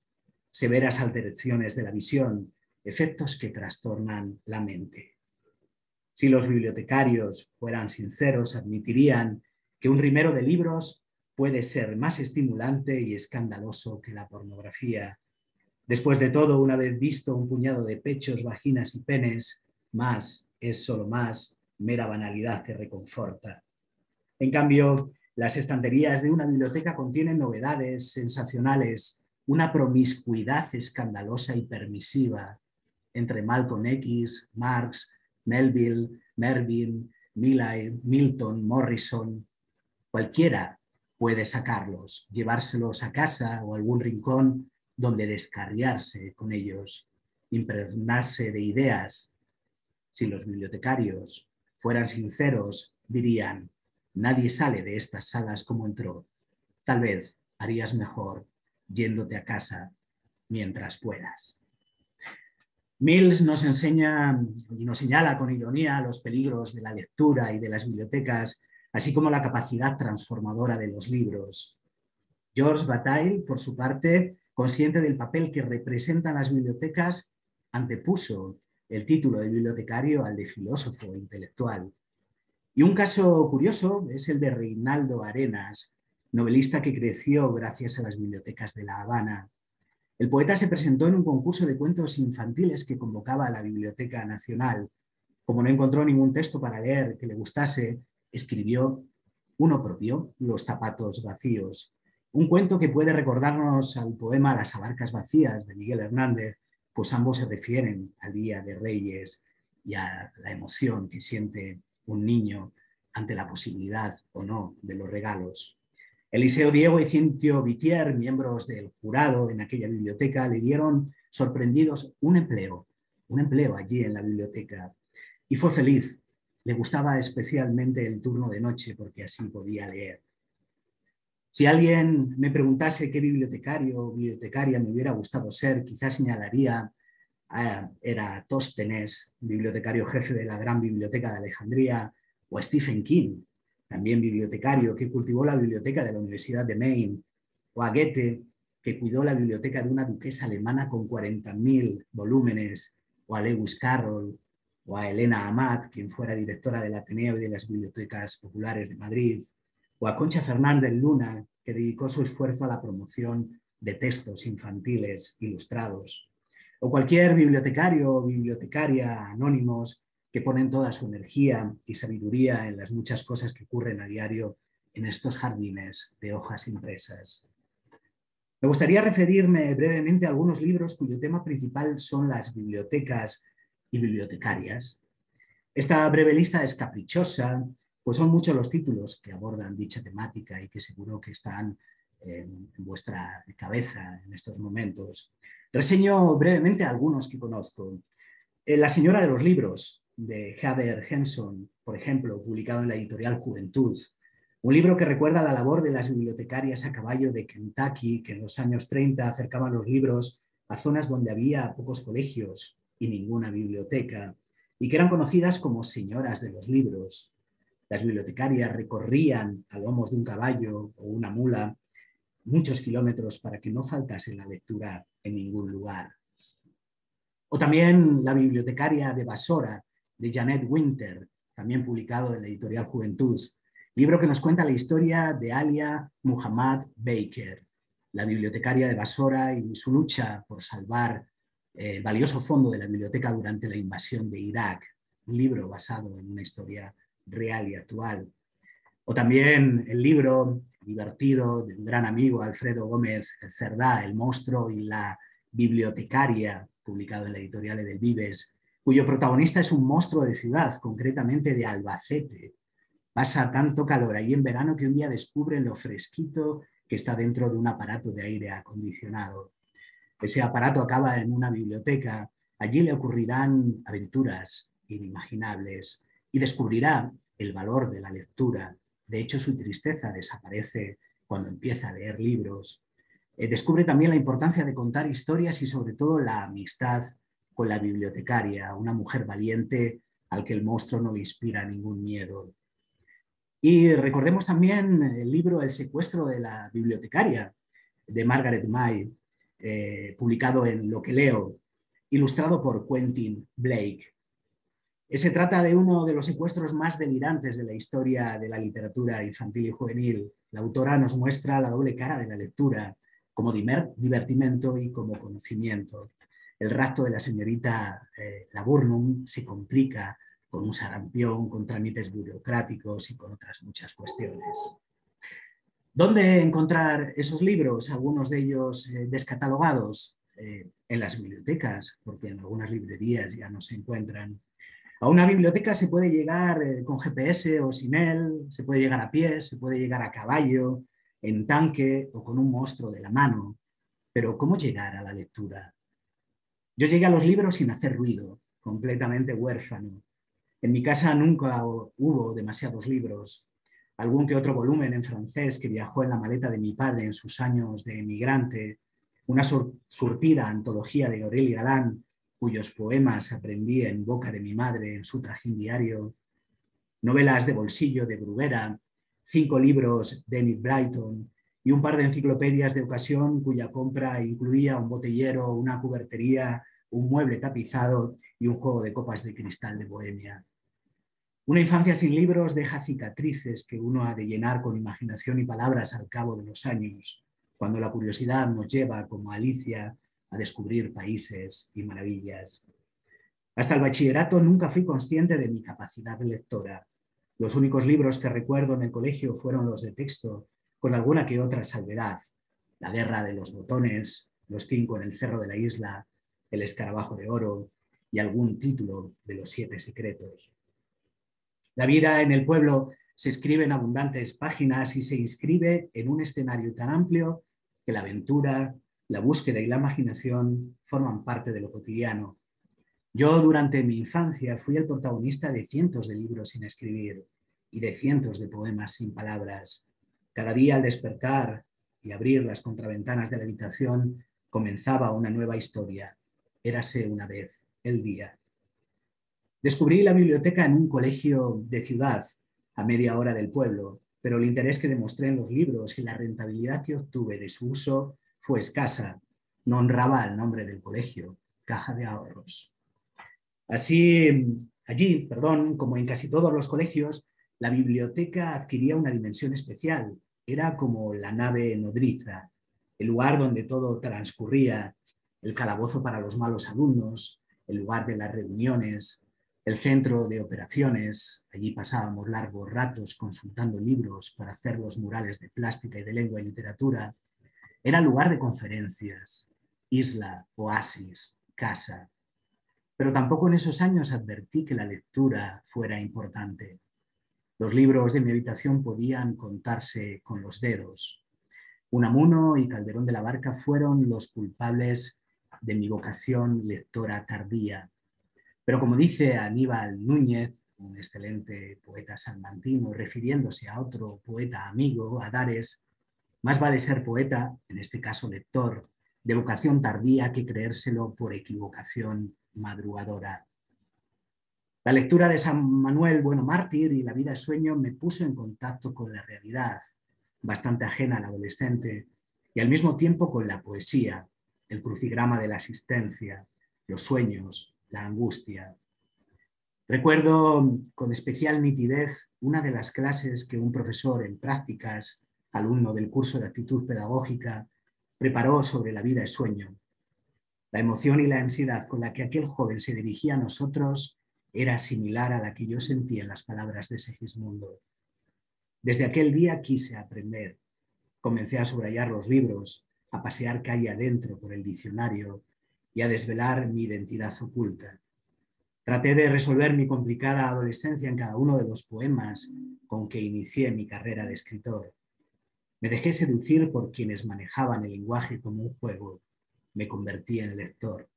severas alteraciones de la visión, efectos que trastornan la mente. Si los bibliotecarios fueran sinceros, admitirían que un rimero de libros puede ser más estimulante y escandaloso que la pornografía. Después de todo, una vez visto un puñado de pechos, vaginas y penes, más es solo más mera banalidad que reconforta. En cambio, las estanterías de una biblioteca contienen novedades sensacionales, una promiscuidad escandalosa y permisiva entre Malcolm X, Marx, Melville, Mervyn, Millay, Milton, Morrison. Cualquiera puede sacarlos, llevárselos a casa o algún rincón donde descarriarse con ellos, impregnarse de ideas. Si los bibliotecarios fueran sinceros, dirían, nadie sale de estas salas como entró. Tal vez harías mejor yéndote a casa mientras puedas. Mills nos enseña y nos señala con ironía los peligros de la lectura y de las bibliotecas, así como la capacidad transformadora de los libros. George Bataille, por su parte, consciente del papel que representan las bibliotecas, antepuso el título de bibliotecario al de filósofo intelectual. Y un caso curioso es el de Reinaldo Arenas, novelista que creció gracias a las bibliotecas de La Habana. El poeta se presentó en un concurso de cuentos infantiles que convocaba a la Biblioteca Nacional. Como no encontró ningún texto para leer que le gustase, escribió uno propio, Los zapatos vacíos, un cuento que puede recordarnos al poema Las abarcas vacías de Miguel Hernández, pues ambos se refieren al Día de Reyes y a la emoción que siente un niño ante la posibilidad o no de los regalos. Eliseo Diego y Cintio Vitier, miembros del jurado en aquella biblioteca, le dieron sorprendidos un empleo, un empleo allí en la biblioteca. Y fue feliz. Le gustaba especialmente el turno de noche porque así podía leer. Si alguien me preguntase qué bibliotecario o bibliotecaria me hubiera gustado ser, quizás señalaría a, era Tóstenes, bibliotecario jefe de la Gran Biblioteca de Alejandría, o Stephen King, también bibliotecario, que cultivó la biblioteca de la Universidad de Maine, o a Goethe, que cuidó la biblioteca de una duquesa alemana con 40.000 volúmenes, o a Lewis Carroll, o a Elena Amat, quien fuera directora del Ateneo y de las Bibliotecas Populares de Madrid, o a Concha Fernández Luna, que dedicó su esfuerzo a la promoción de textos infantiles ilustrados, o cualquier bibliotecario o bibliotecaria anónimos que ponen toda su energía y sabiduría en las muchas cosas que ocurren a diario en estos jardines de hojas impresas. Me gustaría referirme brevemente a algunos libros cuyo tema principal son las bibliotecas y bibliotecarias. Esta breve lista es caprichosa, pues son muchos los títulos que abordan dicha temática y que seguro que están en, vuestra cabeza en estos momentos. Reseño brevemente algunos que conozco. Eh, la señora de los libros, de Heather Henson, por ejemplo, publicado en la editorial Juventud. Un libro que recuerda la labor de las bibliotecarias a caballo de Kentucky, que en los años 30 acercaban los libros a zonas donde había pocos colegios y ninguna biblioteca, y que eran conocidas como señoras de los libros. Las bibliotecarias recorrían a lomos de un caballo o una mula muchos kilómetros para que no faltase la lectura en ningún lugar. O también La bibliotecaria de Basora, de Janet Winter, también publicado en la editorial Juventud, libro que nos cuenta la historia de Alia Muhammad Baker, la bibliotecaria de Basora y su lucha por salvar el valioso fondo de la biblioteca durante la invasión de Irak, un libro basado en una historia real y actual. O también el libro divertido de gran amigo, Alfredo Gómez Cerdá, El monstruo y la bibliotecaria, publicado en la editorial del Vives, cuyo protagonista es un monstruo de ciudad, concretamente de Albacete. Pasa tanto calor ahí en verano que un día descubre lo fresquito que está dentro de un aparato de aire acondicionado. Ese aparato acaba en una biblioteca. Allí le ocurrirán aventuras inimaginables y descubrirá el valor de la lectura. De hecho, su tristeza desaparece cuando empieza a leer libros. Eh, descubre también la importancia de contar historias y sobre todo la amistad con la bibliotecaria, una mujer valiente al que el monstruo no le inspira ningún miedo. Y recordemos también el libro El secuestro de la bibliotecaria de Margaret May, eh, publicado en Lo que leo, ilustrado por Quentin Blake. Se trata de uno de los secuestros más delirantes de la historia de la literatura infantil y juvenil. La autora nos muestra la doble cara de la lectura, como divertimento y como conocimiento. El rapto de la señorita eh, Laburnum se complica con un sarampión, con trámites burocráticos y con otras muchas cuestiones. ¿Dónde encontrar esos libros? Algunos de ellos eh, descatalogados eh, en las bibliotecas, porque en algunas librerías ya no se encuentran A una biblioteca se puede llegar eh, con GPS o sin él, se puede llegar a pie, se puede llegar a caballo, en tanque o con un monstruo de la mano. Pero ¿cómo llegar a la lectura? Yo llegué a los libros sin hacer ruido, completamente huérfano. En mi casa nunca hubo demasiados libros. Algún que otro volumen en francés que viajó en la maleta de mi padre en sus años de emigrante, una surtida antología de Gabriel Galán, cuyos poemas aprendí en boca de mi madre en su trajín diario, novelas de bolsillo de Bruguera, cinco libros de Enid Brighton y un par de enciclopedias de ocasión cuya compra incluía un botellero, una cubertería, un mueble tapizado y un juego de copas de cristal de Bohemia. Una infancia sin libros deja cicatrices que uno ha de llenar con imaginación y palabras al cabo de los años, cuando la curiosidad nos lleva, como Alicia, a descubrir países y maravillas. Hasta el bachillerato nunca fui consciente de mi capacidad lectora. Los únicos libros que recuerdo en el colegio fueron los de texto, con alguna que otra salvedad. La guerra de los botones, Los cinco en el cerro de la isla, El escarabajo de oro y algún título de los siete secretos. La vida en el pueblo se escribe en abundantes páginas y se inscribe en un escenario tan amplio que la aventura, la búsqueda y la imaginación forman parte de lo cotidiano. Yo durante mi infancia fui el protagonista de cientos de libros sin escribir y de cientos de poemas sin palabras. Cada día al despertar y abrir las contraventanas de la habitación comenzaba una nueva historia. Érase una vez el día. Descubrí la biblioteca en un colegio de ciudad, a media hora del pueblo, pero el interés que demostré en los libros y la rentabilidad que obtuve de su uso fue escasa, no honraba el nombre del colegio, Caja de Ahorros. Así, allí, perdón, como en casi todos los colegios, la biblioteca adquiría una dimensión especial. Era como la nave nodriza, el lugar donde todo transcurría, el calabozo para los malos alumnos, el lugar de las reuniones, el centro de operaciones. Allí pasábamos largos ratos consultando libros para hacer los murales de plástica y de lengua y literatura, era lugar de conferencias, isla, oasis, casa. Pero tampoco en esos años advertí que la lectura fuera importante. Los libros de mi habitación podían contarse con los dedos. Unamuno y Calderón de la Barca fueron los culpables de mi vocación lectora tardía. Pero como dice Aníbal Núñez, un excelente poeta salmantino, refiriéndose a otro poeta amigo, Adares, más vale ser poeta, en este caso lector, de vocación tardía que creérselo por equivocación madrugadora. La lectura de San Manuel Bueno Mártir y La vida de sueño me puso en contacto con la realidad, bastante ajena al adolescente, y al mismo tiempo con la poesía, el crucigrama de la existencia, los sueños, la angustia. Recuerdo con especial nitidez una de las clases que un profesor en prácticas alumno del curso de actitud pedagógica, preparó sobre la vida y sueño. La emoción y la ansiedad con la que aquel joven se dirigía a nosotros era similar a la que yo sentía en las palabras de Segismundo. Desde aquel día quise aprender. Comencé a subrayar los libros, a pasear calle adentro por el diccionario y a desvelar mi identidad oculta. Traté de resolver mi complicada adolescencia en cada uno de los poemas con que inicié mi carrera de escritor. Me dejé seducir por quienes manejaban el lenguaje como un juego. Me convertí en lector.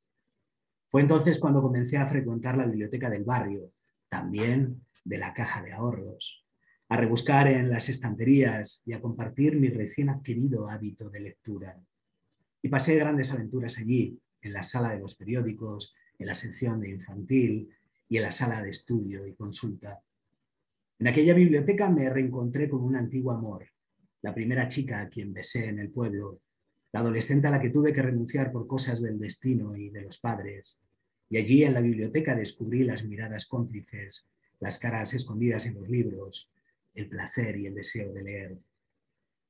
Fue entonces cuando comencé a frecuentar la biblioteca del barrio, también de la caja de ahorros, a rebuscar en las estanterías y a compartir mi recién adquirido hábito de lectura. Y pasé grandes aventuras allí, en la sala de los periódicos, en la sección de infantil y en la sala de estudio y consulta. En aquella biblioteca me reencontré con un antiguo amor, la primera chica a quien besé en el pueblo, la adolescente a la que tuve que renunciar por cosas del destino y de los padres. Y allí en la biblioteca descubrí las miradas cómplices, las caras escondidas en los libros, el placer y el deseo de leer.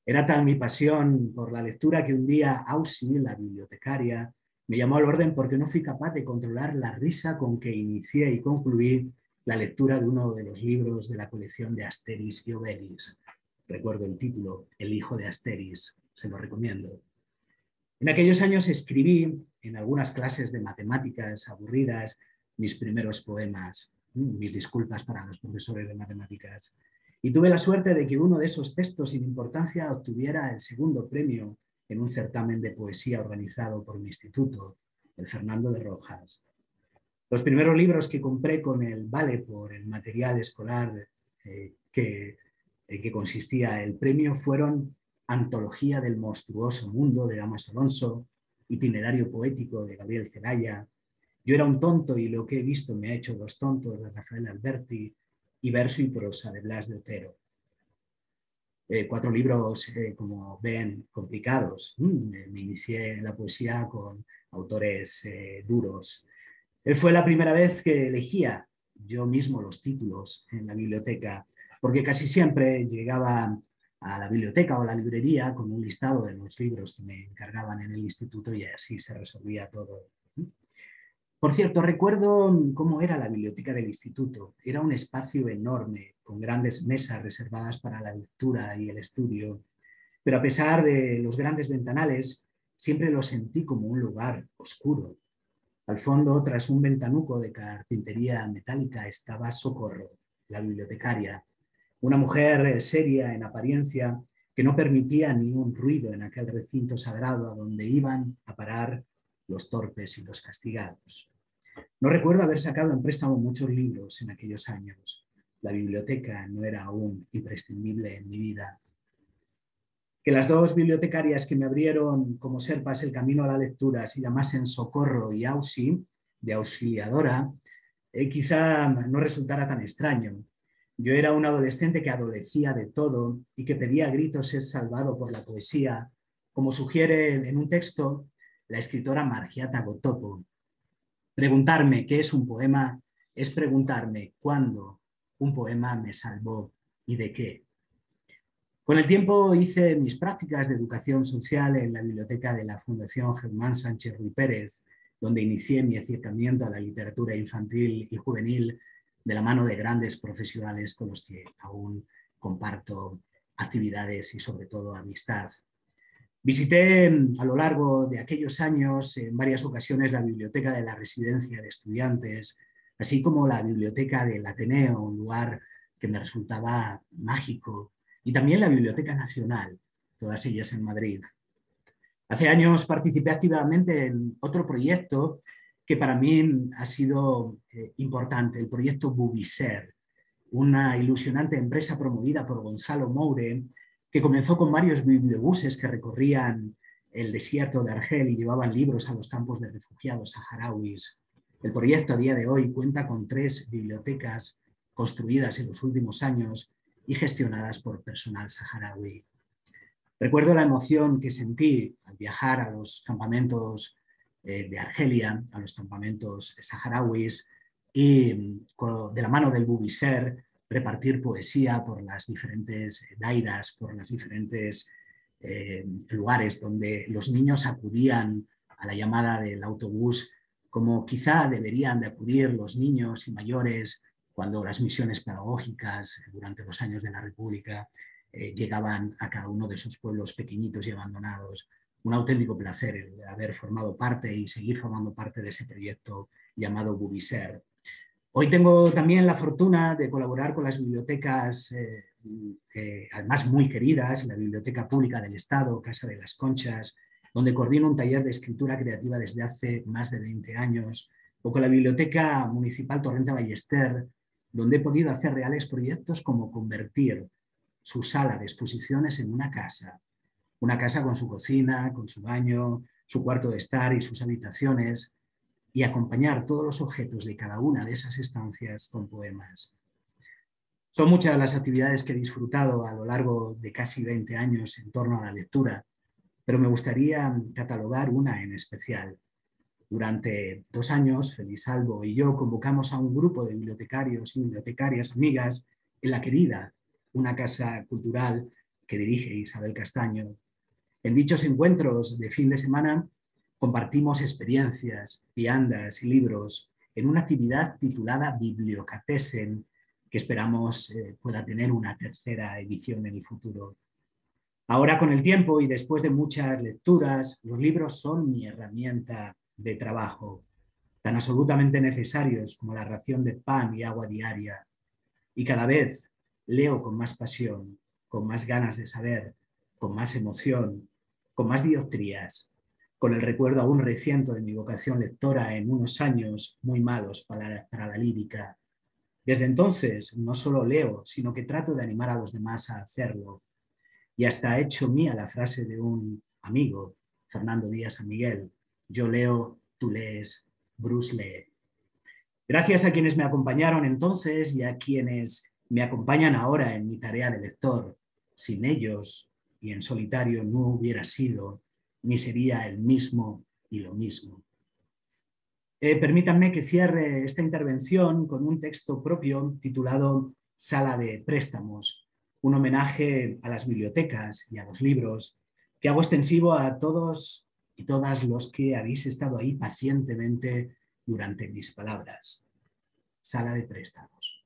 Era tal mi pasión por la lectura que un día Ausi, la bibliotecaria, me llamó al orden porque no fui capaz de controlar la risa con que inicié y concluí la lectura de uno de los libros de la colección de Asteris y Obelix, recuerdo el título, El hijo de Asteris, se lo recomiendo. En aquellos años escribí en algunas clases de matemáticas aburridas mis primeros poemas. mis disculpas para los profesores de matemáticas, y tuve la suerte de que uno de esos textos sin importancia obtuviera el segundo premio en un certamen de poesía organizado por mi instituto, el Fernando de Rojas. Los primeros libros que compré con el Vale por el material escolar eh, que, en que consistía el premio fueron Antología del monstruoso mundo de Damas Alonso, Itinerario poético de Gabriel Celaya, Yo era un tonto y lo que he visto me ha hecho dos tontos de Rafael Alberti y Verso y prosa de Blas de Otero. Eh, cuatro libros, eh, como ven, complicados. Mm, me inicié en la poesía con autores eh, duros. fue la primera vez que elegía yo mismo los títulos en la biblioteca, porque casi siempre llegaba a la biblioteca o a la librería con un listado de los libros que me encargaban en el instituto y así se resolvía todo. Por cierto, recuerdo cómo era la biblioteca del instituto. Era un espacio enorme, con grandes mesas reservadas para la lectura y el estudio, pero a pesar de los grandes ventanales, siempre lo sentí como un lugar oscuro. Al fondo, tras un ventanuco de carpintería metálica, estaba Socorro, la bibliotecaria, una mujer eh, seria en apariencia que no permitía ni un ruido en aquel recinto sagrado a donde iban a parar los torpes y los castigados. No recuerdo haber sacado en préstamo muchos libros en aquellos años. La biblioteca no era aún imprescindible en mi vida. Que las dos bibliotecarias que me abrieron como serpas el camino a la lectura se llamasen Socorro y Ausi, de auxiliadora, eh, quizá no resultara tan extraño, yo era un adolescente que adolecía de todo y que pedía a gritos ser salvado por la poesía, como sugiere en un texto la escritora Margiata Gotopo. Preguntarme qué es un poema es preguntarme cuándo un poema me salvó y de qué. Con el tiempo hice mis prácticas de educación social en la biblioteca de la Fundación Germán Sánchez Ruy Pérez, donde inicié mi acercamiento a la literatura infantil y juvenil de la mano de grandes profesionales con los que aún comparto actividades y sobre todo amistad. Visité mm, a lo largo de aquellos años en varias ocasiones la biblioteca de la residencia de estudiantes, así como la biblioteca del Ateneo, un lugar que me resultaba mágico, y también la Biblioteca Nacional, todas ellas en Madrid. Hace años participé activamente en otro proyecto que para mí ha sido eh, importante, el proyecto Bubiser, una ilusionante empresa promovida por Gonzalo Moure, que comenzó con varios bibliobuses que recorrían el desierto de Argel y llevaban libros a los campos de refugiados saharauis. El proyecto a día de hoy cuenta con tres bibliotecas construidas en los últimos años y gestionadas por personal saharaui. Recuerdo la emoción que sentí al viajar a los campamentos eh, de Argelia, a los campamentos saharauis y mm, de la mano del Bubiser repartir poesía por las diferentes dairas, por los diferentes eh, lugares donde los niños acudían a la llamada del autobús como quizá deberían de acudir los niños y mayores cuando las misiones pedagógicas durante los años de la República eh, llegaban a cada uno de esos pueblos pequeñitos y abandonados un auténtico placer el haber formado parte y seguir formando parte de ese proyecto llamado Bubiser. Hoy tengo también la fortuna de colaborar con las bibliotecas, eh, eh, además muy queridas, la Biblioteca Pública del Estado, Casa de las Conchas, donde coordino un taller de escritura creativa desde hace más de 20 años, o con la Biblioteca Municipal Torrente Ballester, donde he podido hacer reales proyectos como convertir su sala de exposiciones en una casa, una casa con su cocina, con su baño, su cuarto de estar y sus habitaciones, y acompañar todos los objetos de cada una de esas estancias con poemas. Son muchas las actividades que he disfrutado a lo largo de casi 20 años en torno a la lectura, pero me gustaría catalogar una en especial. Durante dos años, Feliz Albo y yo convocamos a un grupo de bibliotecarios y bibliotecarias amigas en La Querida, una casa cultural que dirige Isabel Castaño, en dichos encuentros de fin de semana compartimos experiencias, viandas y libros en una actividad titulada Bibliocatesen, que esperamos eh, pueda tener una tercera edición en el futuro. Ahora, con el tiempo y después de muchas lecturas, los libros son mi herramienta de trabajo. tan absolutamente necesarios como la ración de pan y agua diaria. Y cada vez leo con más pasión, con más ganas de saber, con más emoción, con más dioptrías, con el recuerdo aún reciente de mi vocación lectora en unos años muy malos para, para la lírica. Desde entonces no solo leo, sino que trato de animar a los demás a hacerlo. Y hasta he hecho mía la frase de un amigo, Fernando Díaz San Miguel, yo leo, tú lees, Bruce lee. Gracias a quienes me acompañaron entonces y a quienes me acompañan ahora en mi tarea de lector. Sin ellos y en solitario no hubiera sido ni sería el mismo y lo mismo. Eh, permítanme que cierre esta intervención con un texto propio titulado Sala de Préstamos, un homenaje a las bibliotecas y a los libros que hago extensivo a todos y todas los que habéis estado ahí pacientemente durante mis palabras. Sala de Préstamos.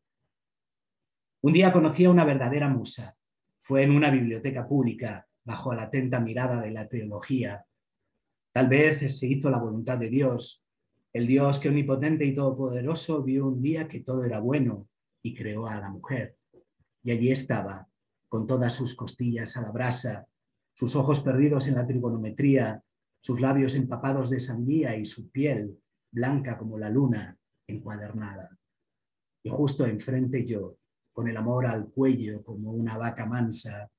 Un día conocí a una verdadera musa. Fue en una biblioteca pública bajo la atenta mirada de la teología. Tal vez se hizo la voluntad de Dios, el Dios que omnipotente y todopoderoso vio un día que todo era bueno y creó a la mujer. Y allí estaba, con todas sus costillas a la brasa, sus ojos perdidos en la trigonometría, sus labios empapados de sandía y su piel, blanca como la luna, encuadernada. Y justo enfrente yo, con el amor al cuello como una vaca mansa,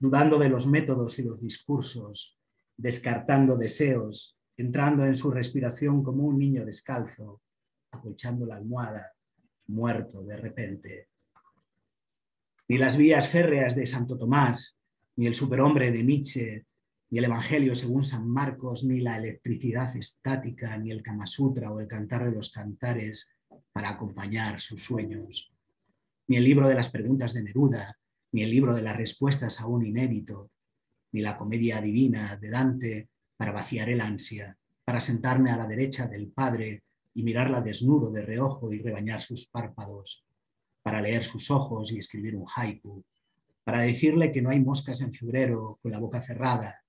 dudando de los métodos y los discursos, descartando deseos, entrando en su respiración como un niño descalzo, acolchando la almohada, muerto de repente. Ni las vías férreas de Santo Tomás, ni el superhombre de Nietzsche, ni el Evangelio según San Marcos, ni la electricidad estática, ni el Kama Sutra o el Cantar de los Cantares para acompañar sus sueños, ni el libro de las preguntas de Neruda, ni el libro de las respuestas aún inédito, ni la comedia divina de Dante para vaciar el ansia, para sentarme a la derecha del Padre y mirarla desnudo de reojo y rebañar sus párpados, para leer sus ojos y escribir un haiku, para decirle que no hay moscas en febrero con la boca cerrada,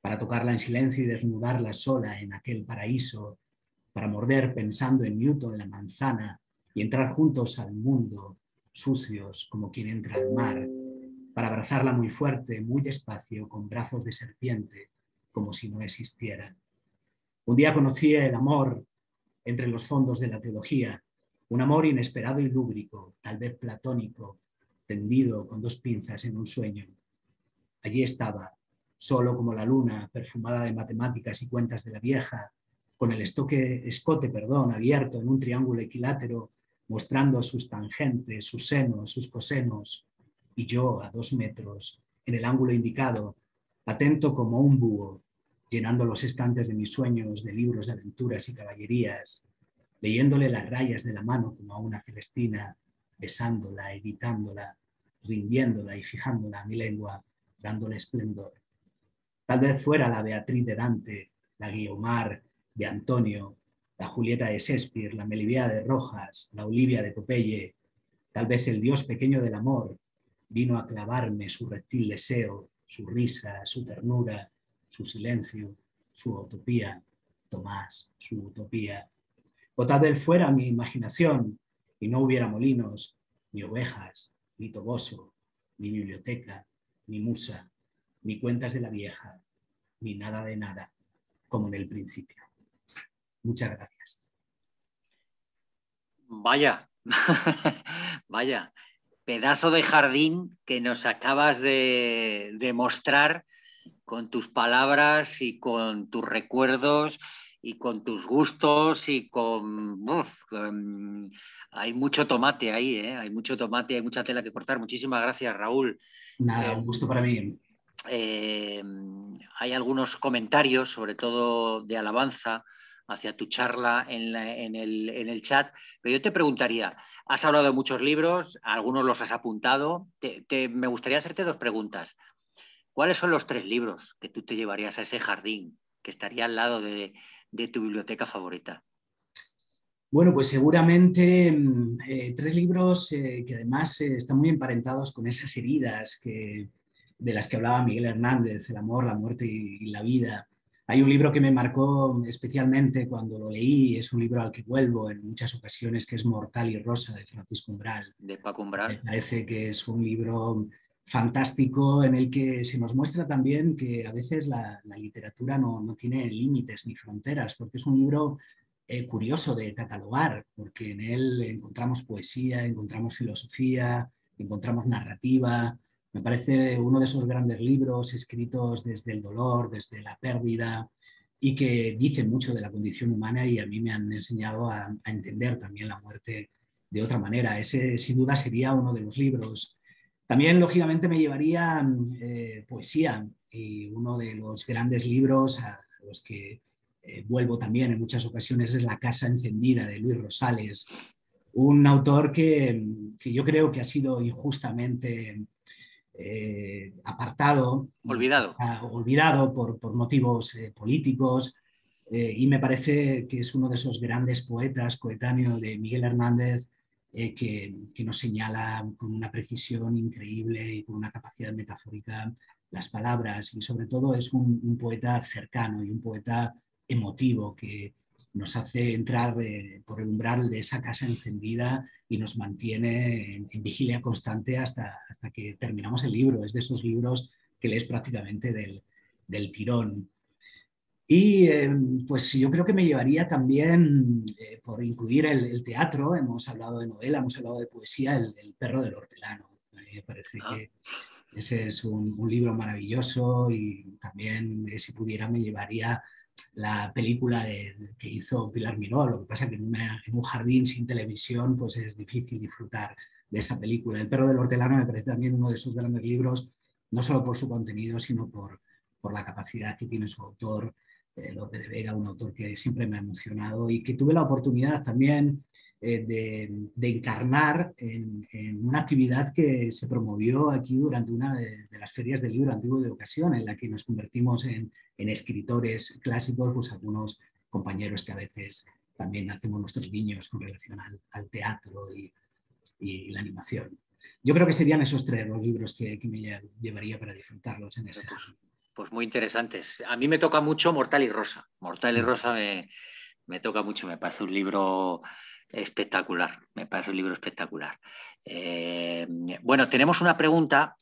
para tocarla en silencio y desnudarla sola en aquel paraíso, para morder pensando en Newton la manzana y entrar juntos al mundo sucios como quien entra al mar, para abrazarla muy fuerte, muy despacio, con brazos de serpiente, como si no existiera. Un día conocí el amor entre los fondos de la teología, un amor inesperado y lúbrico, tal vez platónico, tendido con dos pinzas en un sueño. Allí estaba, solo como la luna, perfumada de matemáticas y cuentas de la vieja, con el estoque, escote perdón, abierto en un triángulo equilátero mostrando sus tangentes, sus senos, sus cosenos, y yo a dos metros, en el ángulo indicado, atento como un búho, llenando los estantes de mis sueños de libros de aventuras y caballerías, leyéndole las rayas de la mano como a una celestina, besándola, editándola, rindiéndola y fijándola a mi lengua, dándole esplendor. Tal vez fuera la Beatriz de Dante, la Guiomar de Antonio, la Julieta de Shakespeare, la Melibea de Rojas, la Olivia de Popeye, tal vez el dios pequeño del amor, vino a clavarme su reptil deseo, su risa, su ternura, su silencio, su utopía, Tomás, su utopía. Tal vez fuera mi imaginación y no hubiera molinos, ni ovejas, ni toboso, ni biblioteca, ni musa, ni cuentas de la vieja, ni nada de nada, como en el principio. Muchas gracias. Vaya, vaya, pedazo de jardín que nos acabas de, mostrar con tus palabras y con tus recuerdos y con tus gustos y con... hay mucho tomate ahí, ¿eh? hay mucho tomate, hay mucha tela que cortar. Muchísimas gracias, Raúl. Nada, un gusto para mí. Eh, hay algunos comentarios, sobre todo de alabanza, hacia tu charla en, el, chat, pero yo te preguntaría, has hablado de muchos libros, algunos los has apuntado, me gustaría hacerte dos preguntas. ¿Cuáles son los tres libros que tú te llevarías a ese jardín que estaría al lado de, tu biblioteca favorita? Bueno, pues seguramente mm, eh, tres libros eh, que además eh, están muy emparentados con esas heridas que, de las que hablaba Miguel Hernández, el amor, la muerte y la vida Hay un libro que me marcó especialmente cuando lo leí, es un libro al que vuelvo en muchas ocasiones, que es Mortal y Rosa de Francisco Umbral. De Paco Umbral. Me parece que es un libro fantástico en el que se nos muestra también que a veces la, literatura no, no, tiene límites ni fronteras, porque es un libro eh, curioso de catalogar, porque en él encontramos poesía, encontramos filosofía, encontramos narrativa, me parece uno de esos grandes libros escritos desde el dolor, desde la pérdida y que dicen mucho de la condición humana y a mí me han enseñado a, entender también la muerte de otra manera. Ese sin duda sería uno de los libros. También, lógicamente, me llevaría eh, poesía y uno de los grandes libros a los que eh, vuelvo también en muchas ocasiones es La Casa Encendida de Luis Rosales, un autor que, que yo creo que ha sido injustamente eh, apartado, olvidado, olvidado por, motivos eh, políticos. Eh, y me parece que es uno de esos grandes poetas, coetáneo de Miguel Hernández, que, nos señala con una precisión increíble y con una capacidad metafórica las palabras. Y sobre todo es un poeta cercano y un poeta emotivo que, nos hace entrar por el umbral de esa casa encendida y nos mantiene en, vigilia constante hasta, hasta que terminamos el libro. Es de esos libros que lees prácticamente del, tirón. Y eh, pues yo creo que me llevaría también, eh, por incluir el, teatro, hemos hablado de novela, hemos hablado de poesía, El, perro del hortelano. me parece ah. que ese es un, un, libro maravilloso y también, eh, si pudiera, me llevaría la película que hizo Pilar Miró. Lo que pasa que en, un jardín sin televisión pues es difícil disfrutar de esa película. El perro del hortelano me parece también uno de esos grandes libros, no solo por su contenido, sino por, por la capacidad que tiene su autor, eh, López de Vega, un autor que siempre me ha emocionado y que tuve la oportunidad también eh, de, encarnar en, una actividad que se promovió aquí durante una de, las ferias del libro antiguo de ocasión, en la que nos convertimos en, escritores clásicos, pues algunos compañeros que a veces también hacemos nuestros niños con relación al, teatro y, la animación. Yo creo que serían esos tres los libros que, me llevaría para disfrutarlos en este caso. Pues muy interesantes. A mí me toca mucho Mortal y Rosa. Mortal y mm. Rosa me, me toca mucho, me parece un libro espectacular, me parece un libro espectacular. Eh, bueno, tenemos una pregunta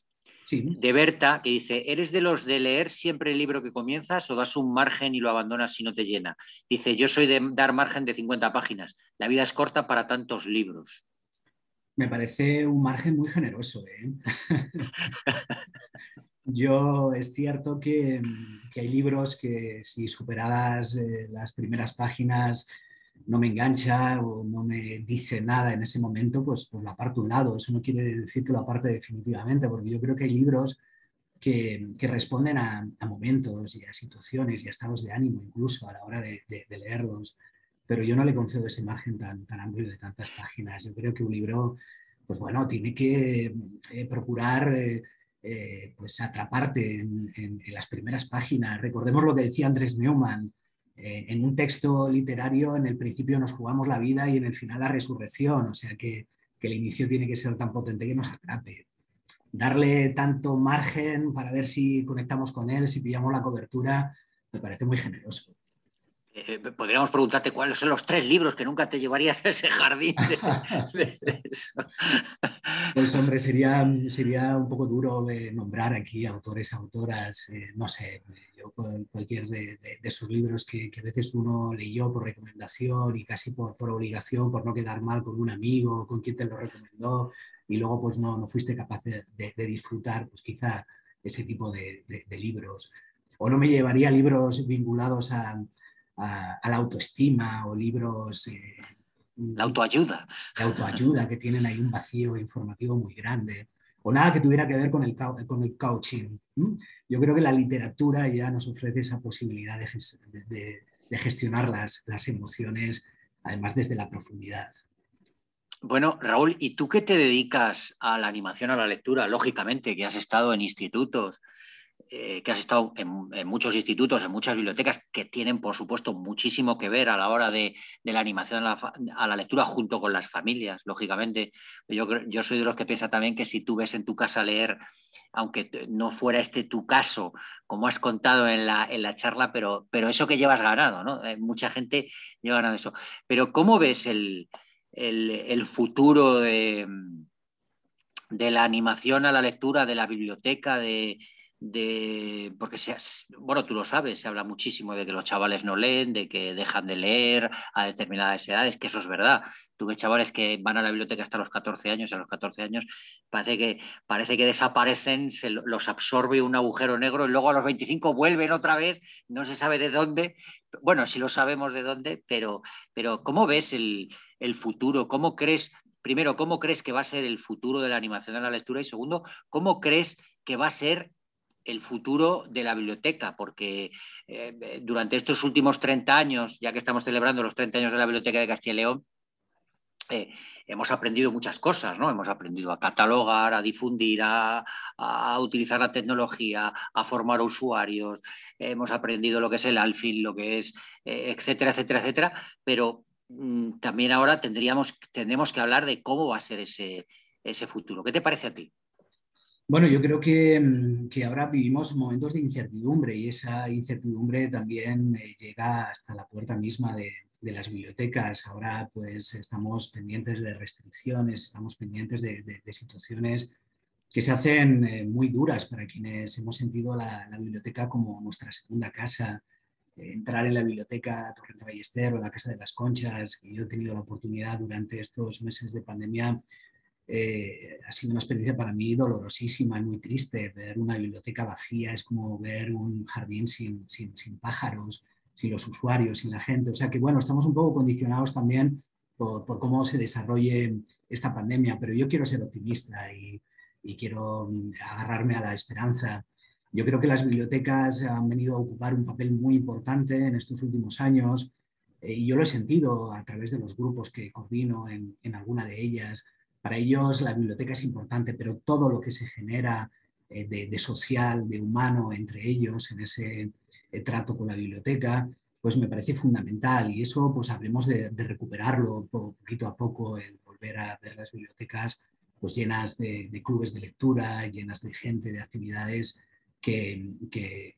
de Berta que dice, ¿eres de los de leer siempre el libro que comienzas o das un margen y lo abandonas si no te llena? Dice, yo soy de dar margen de 50 páginas, la vida es corta para tantos libros. Me parece un margen muy generoso. ¿eh? yo es cierto que, hay libros que si superadas eh, las primeras páginas no me engancha o no me dice nada en ese momento, pues, pues lo aparto un lado. Eso no quiere decir que lo aparte definitivamente, porque yo creo que hay libros que, responden a, momentos y a situaciones y a estados de ánimo incluso a la hora de, leerlos, pero yo no le concedo ese margen tan, tan amplio de tantas páginas. Yo creo que un libro, pues bueno, tiene que eh, procurar... Eh, eh, pues atraparte en, en, las primeras páginas. Recordemos lo que decía Andrés Neumann, eh, en un texto literario en el principio nos jugamos la vida y en el final la resurrección, o sea que, que el inicio tiene que ser tan potente que nos atrape. Darle tanto margen para ver si conectamos con él, si pillamos la cobertura, me parece muy generoso. Eh, podríamos preguntarte cuáles son los tres libros que nunca te llevarías a ese jardín. Pues hombre, sería, sería un poco duro de nombrar aquí autores, autoras, eh, no sé, yo cualquier de, esos libros que, a veces uno leyó por recomendación y casi por, por, obligación, por no quedar mal con un amigo, con quien te lo recomendó, y luego pues no, no fuiste capaz de, disfrutar, pues quizá ese tipo de, libros. O no me llevaría libros vinculados a a, la autoestima o libros... Eh, la autoayuda. La autoayuda, que tienen ahí un vacío informativo muy grande. O nada que tuviera que ver con el, con el coaching. Yo creo que la literatura ya nos ofrece esa posibilidad de, de, gestionar las, las emociones, además desde la profundidad. Bueno, Raúl, ¿y tú qué te dedicas a la animación, a la lectura? Lógicamente, que has estado en institutos, eh, que has estado en, muchos institutos, en muchas bibliotecas que tienen, por supuesto, muchísimo que ver a la hora de, la animación a la, lectura junto con las familias, lógicamente. Yo, soy de los que piensa también que si tú ves en tu casa leer, aunque no fuera este tu caso, como has contado en la, en la charla, pero, pero eso que llevas ganado, ¿no? Eh, mucha gente lleva ganado eso. Pero ¿cómo ves el, el futuro de de la animación a la lectura, de la biblioteca, de, de porque se, bueno, tú lo sabes, se habla muchísimo de que los chavales no leen, de que dejan de leer a determinadas edades, que eso es verdad. Tuve chavales que van a la biblioteca hasta los 14 años, y a los 14 años parece que, parece que desaparecen, se los absorbe un agujero negro y luego a los 25 vuelven otra vez, no se sabe de dónde. Bueno, sí lo sabemos de dónde, pero, pero ¿cómo ves el, el futuro? ¿Cómo crees primero, ¿cómo crees que va a ser el futuro de la animación de la lectura? Y segundo, ¿cómo crees que va a ser el futuro de la biblioteca? Porque eh, durante estos últimos 30 años, ya que estamos celebrando los 30 años de la Biblioteca de Castilla y León, eh, hemos aprendido muchas cosas, ¿no? Hemos aprendido a catalogar, a difundir, a, utilizar la tecnología, a formar usuarios, hemos aprendido lo que es el alfil, lo que es, eh, etcétera, etcétera, etcétera, pero Mm, también ahora tendríamos, tendremos que hablar de cómo va a ser ese, ese futuro. ¿Qué te parece a ti? Bueno, yo creo que, mm, que, ahora vivimos momentos de incertidumbre y esa incertidumbre también eh, llega hasta la puerta misma de, de, las bibliotecas. Ahora pues estamos pendientes de restricciones, estamos pendientes de, de, situaciones que se hacen eh, muy duras para quienes hemos sentido la, la biblioteca como nuestra segunda casa entrar en la biblioteca Torrente Ballester o la Casa de las Conchas, que yo he tenido la oportunidad durante estos meses de pandemia, eh, ha sido una experiencia para mí dolorosísima y muy triste. Ver una biblioteca vacía es como ver un jardín sin, sin, sin, pájaros, sin los usuarios, sin la gente. O sea que, bueno, estamos un poco condicionados también por, por cómo se desarrolle esta pandemia, pero yo quiero ser optimista y, y quiero mm, agarrarme a la esperanza. Yo creo que las bibliotecas han venido a ocupar un papel muy importante en estos últimos años eh, y yo lo he sentido a través de los grupos que coordino en, alguna de ellas. Para ellos la biblioteca es importante, pero todo lo que se genera eh, de, social, de humano entre ellos en ese eh, trato con la biblioteca, pues me parece fundamental y eso pues habremos de, recuperarlo poquito a poco, el volver a ver las bibliotecas pues llenas de, clubes de lectura, llenas de gente, de actividades que,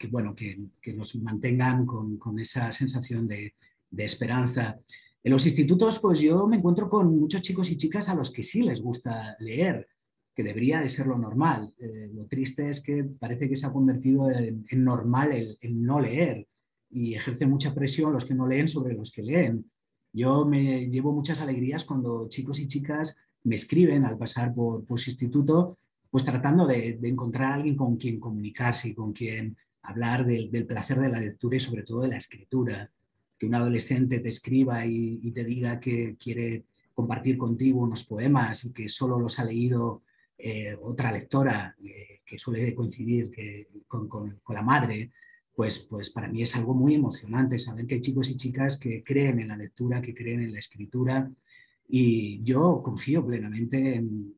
bueno, que, nos mantengan con, esa sensación de, esperanza. En los institutos, pues yo me encuentro con muchos chicos y chicas a los que sí les gusta leer, que debería de ser lo normal. Eh, lo triste es que parece que se ha convertido en, normal el, no leer y ejerce mucha presión los que no leen sobre los que leen. Yo me llevo muchas alegrías cuando chicos y chicas me escriben al pasar por, por su instituto pues tratando de, encontrar a alguien con quien comunicarse y con quien hablar del, placer de la lectura y sobre todo de la escritura. Que un adolescente te escriba y, te diga que quiere compartir contigo unos poemas y que solo los ha leído eh, otra lectora eh, que suele coincidir con, la madre, pues, pues para mí es algo muy emocionante saber que hay chicos y chicas que creen en la lectura, que creen en la escritura y yo confío plenamente en,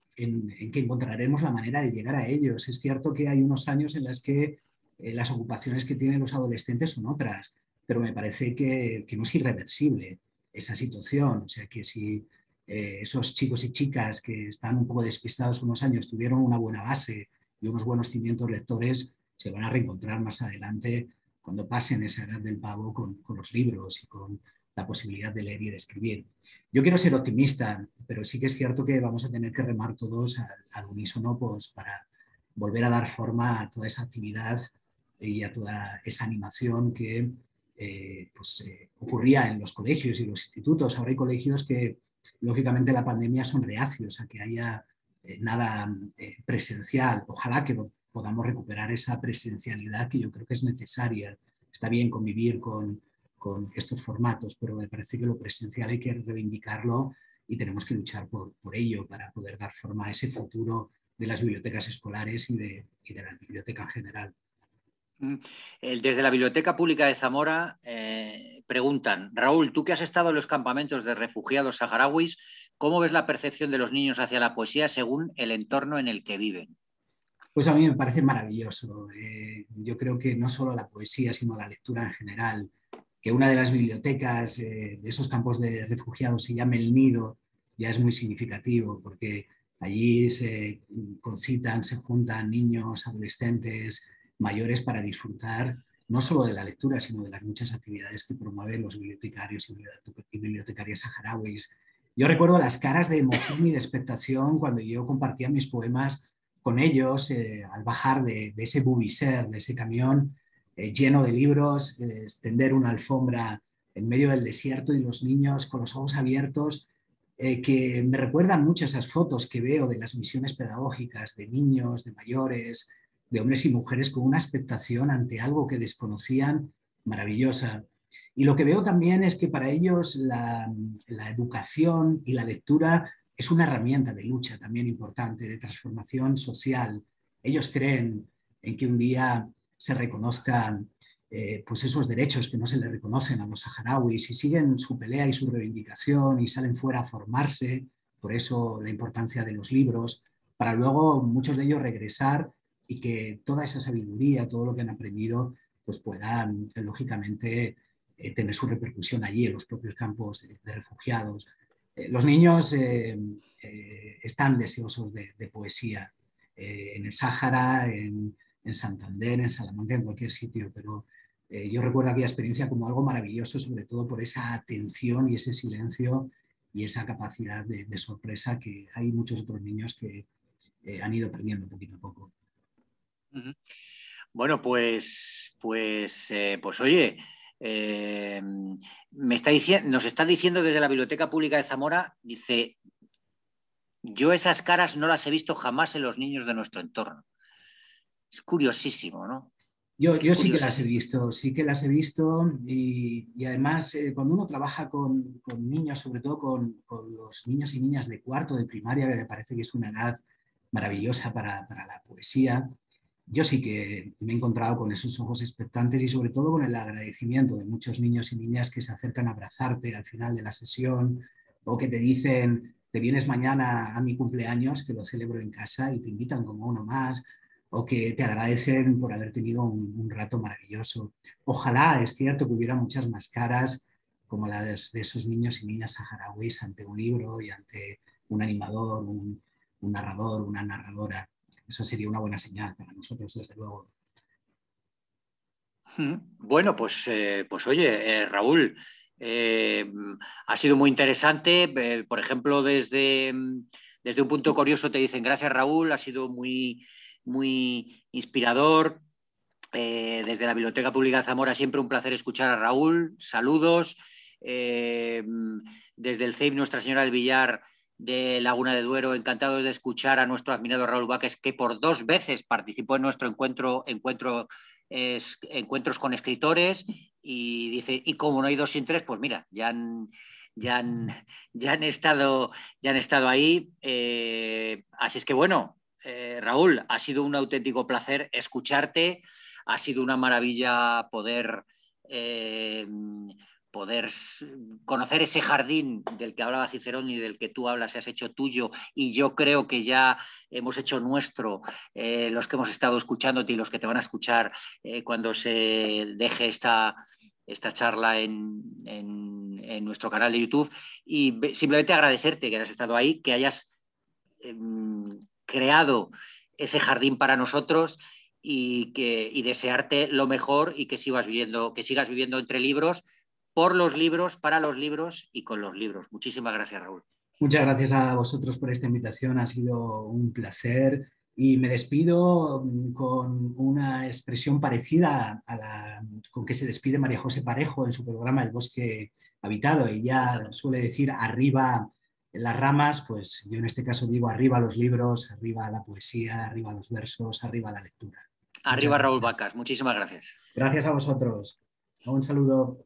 que encontraremos la manera de llegar a ellos. Es cierto que hay unos años en los que eh, las ocupaciones que tienen los adolescentes son otras, pero me parece que, no es irreversible esa situación. O sea, que si eh, esos chicos y chicas que están un poco despistados unos años tuvieron una buena base y unos buenos cimientos lectores, se van a reencontrar más adelante cuando pasen esa edad del pavo con, con los libros y con la posibilidad de leer y de escribir. Yo quiero ser optimista, pero sí que es cierto que vamos a tener que remar todos al, unísono pues, para volver a dar forma a toda esa actividad y a toda esa animación que eh, pues, eh, ocurría en los colegios y los institutos. Ahora hay colegios que, lógicamente, la pandemia son reacios a que haya eh, nada presencial. Ojalá que podamos recuperar esa presencialidad que yo creo que es necesaria. Está bien convivir con, con estos formatos, pero me parece que lo presencial hay que reivindicarlo y tenemos que luchar por, por ello para poder dar forma a ese futuro de las bibliotecas escolares y de, y de la biblioteca en general. Mm, desde la Biblioteca Pública de Zamora eh, preguntan, Raúl, tú que has estado en los campamentos de refugiados saharauis, ¿cómo ves la percepción de los niños hacia la poesía según el entorno en el que viven? pues a mí me parece maravilloso. Eh, yo creo que no solo la poesía, sino la lectura en general, que una de las bibliotecas eh, de esos campos de refugiados se llame El Nido, ya es muy significativo, porque allí se concitan, se juntan niños, adolescentes, mayores para disfrutar no solo de la lectura, sino de las muchas actividades que promueven los bibliotecarios y bibliotecarias saharauis. Yo recuerdo las caras de emoción y de expectación cuando yo compartía mis poemas con ellos eh, al bajar de, ese bubiser, de ese camión eh, lleno de libros, eh, extender una alfombra en medio del desierto y los niños con los ojos abiertos, que me recuerdan mucho esas fotos que veo de las misiones pedagógicas de niños, de mayores, de hombres y mujeres con una expectación ante algo que desconocían maravillosa. Y lo que veo también es que para ellos la, educación y la lectura es una herramienta de lucha también importante, de transformación social. Ellos creen en que un día se reconozcan eh, pues esos derechos que no se les reconocen a los saharauis y siguen su pelea y su reivindicación y salen fuera a formarse, por eso la importancia de los libros, para luego muchos de ellos regresar y que toda esa sabiduría, todo lo que han aprendido, pues puedan lógicamente eh, tener su repercusión allí en los propios campos de refugiados. Eh, los niños eh, eh, están deseosos de, poesía en el Sáhara, en, Santander, en Salamanca, en cualquier sitio, pero yo recuerdo aquella experiencia como algo maravilloso, sobre todo por esa atención y ese silencio y esa capacidad de, sorpresa que hay muchos otros niños que han ido perdiendo poquito a poco. Bueno, pues, pues, pues oye, eh, me está nos está diciendo desde la Biblioteca Pública de Zamora, dice, yo esas caras no las he visto jamás en los niños de nuestro entorno. Es curiosísimo, ¿no? Yo, yo sí que las he visto, sí que las he visto y, además eh, cuando uno trabaja con, niños, sobre todo con, los niños y niñas de cuarto de primaria, que me parece que es una edad maravillosa para, para la poesía, yo sí que me he encontrado con esos ojos expectantes y sobre todo con el agradecimiento de muchos niños y niñas que se acercan a abrazarte al final de la sesión o que te dicen, te vienes mañana a mi cumpleaños, que lo celebro en casa y te invitan como uno más, o que te agradecen por haber tenido un, rato maravilloso. Ojalá, es cierto, que hubiera muchas más caras como la de, esos niños y niñas saharauis ante un libro y ante un animador, un narrador, una narradora. Eso sería una buena señal para nosotros, desde luego. Bueno, pues, eh, pues oye, eh, Raúl, eh, ha sido muy interesante. por ejemplo, desde, desde un punto curioso te dicen gracias Raúl, ha sido muy, muy inspirador. desde la Biblioteca Pública de Zamora siempre un placer escuchar a Raúl. Saludos. desde el CEIP Nuestra Señora del Villar de Laguna de Duero, encantado de escuchar a nuestro admirado Raúl Váquez, que por dos veces participó en nuestro encuentro, encuentro encuentros con escritores y dice, y como no hay dos sin tres, pues mira, ya han, ya ya han, estado, ya han estado ahí. Eh, así es que bueno, eh, Raúl, ha sido un auténtico placer escucharte, ha sido una maravilla poder... Eh, poder conocer ese jardín del que hablaba Cicerón y del que tú hablas, has hecho tuyo, y yo creo que ya hemos hecho nuestro, eh, los que hemos estado escuchándote y los que te van a escuchar eh, cuando se deje esta, esta charla en, nuestro canal de YouTube. Y simplemente agradecerte que hayas estado ahí, que hayas em, creado ese jardín para nosotros y, que, y desearte lo mejor y que sigas viviendo, que sigas viviendo entre libros por los libros, para los libros y con los libros. Muchísimas gracias, Raúl. Muchas gracias a vosotros por esta invitación, ha sido un placer y me despido con una expresión parecida a la con que se despide María José Parejo en su programa El bosque habitado. Ella suele decir arriba las ramas, pues yo en este caso digo arriba los libros, arriba la poesía, arriba los versos, arriba la lectura. Arriba Raúl Vacas, muchísimas gracias. Gracias a vosotros. Un saludo.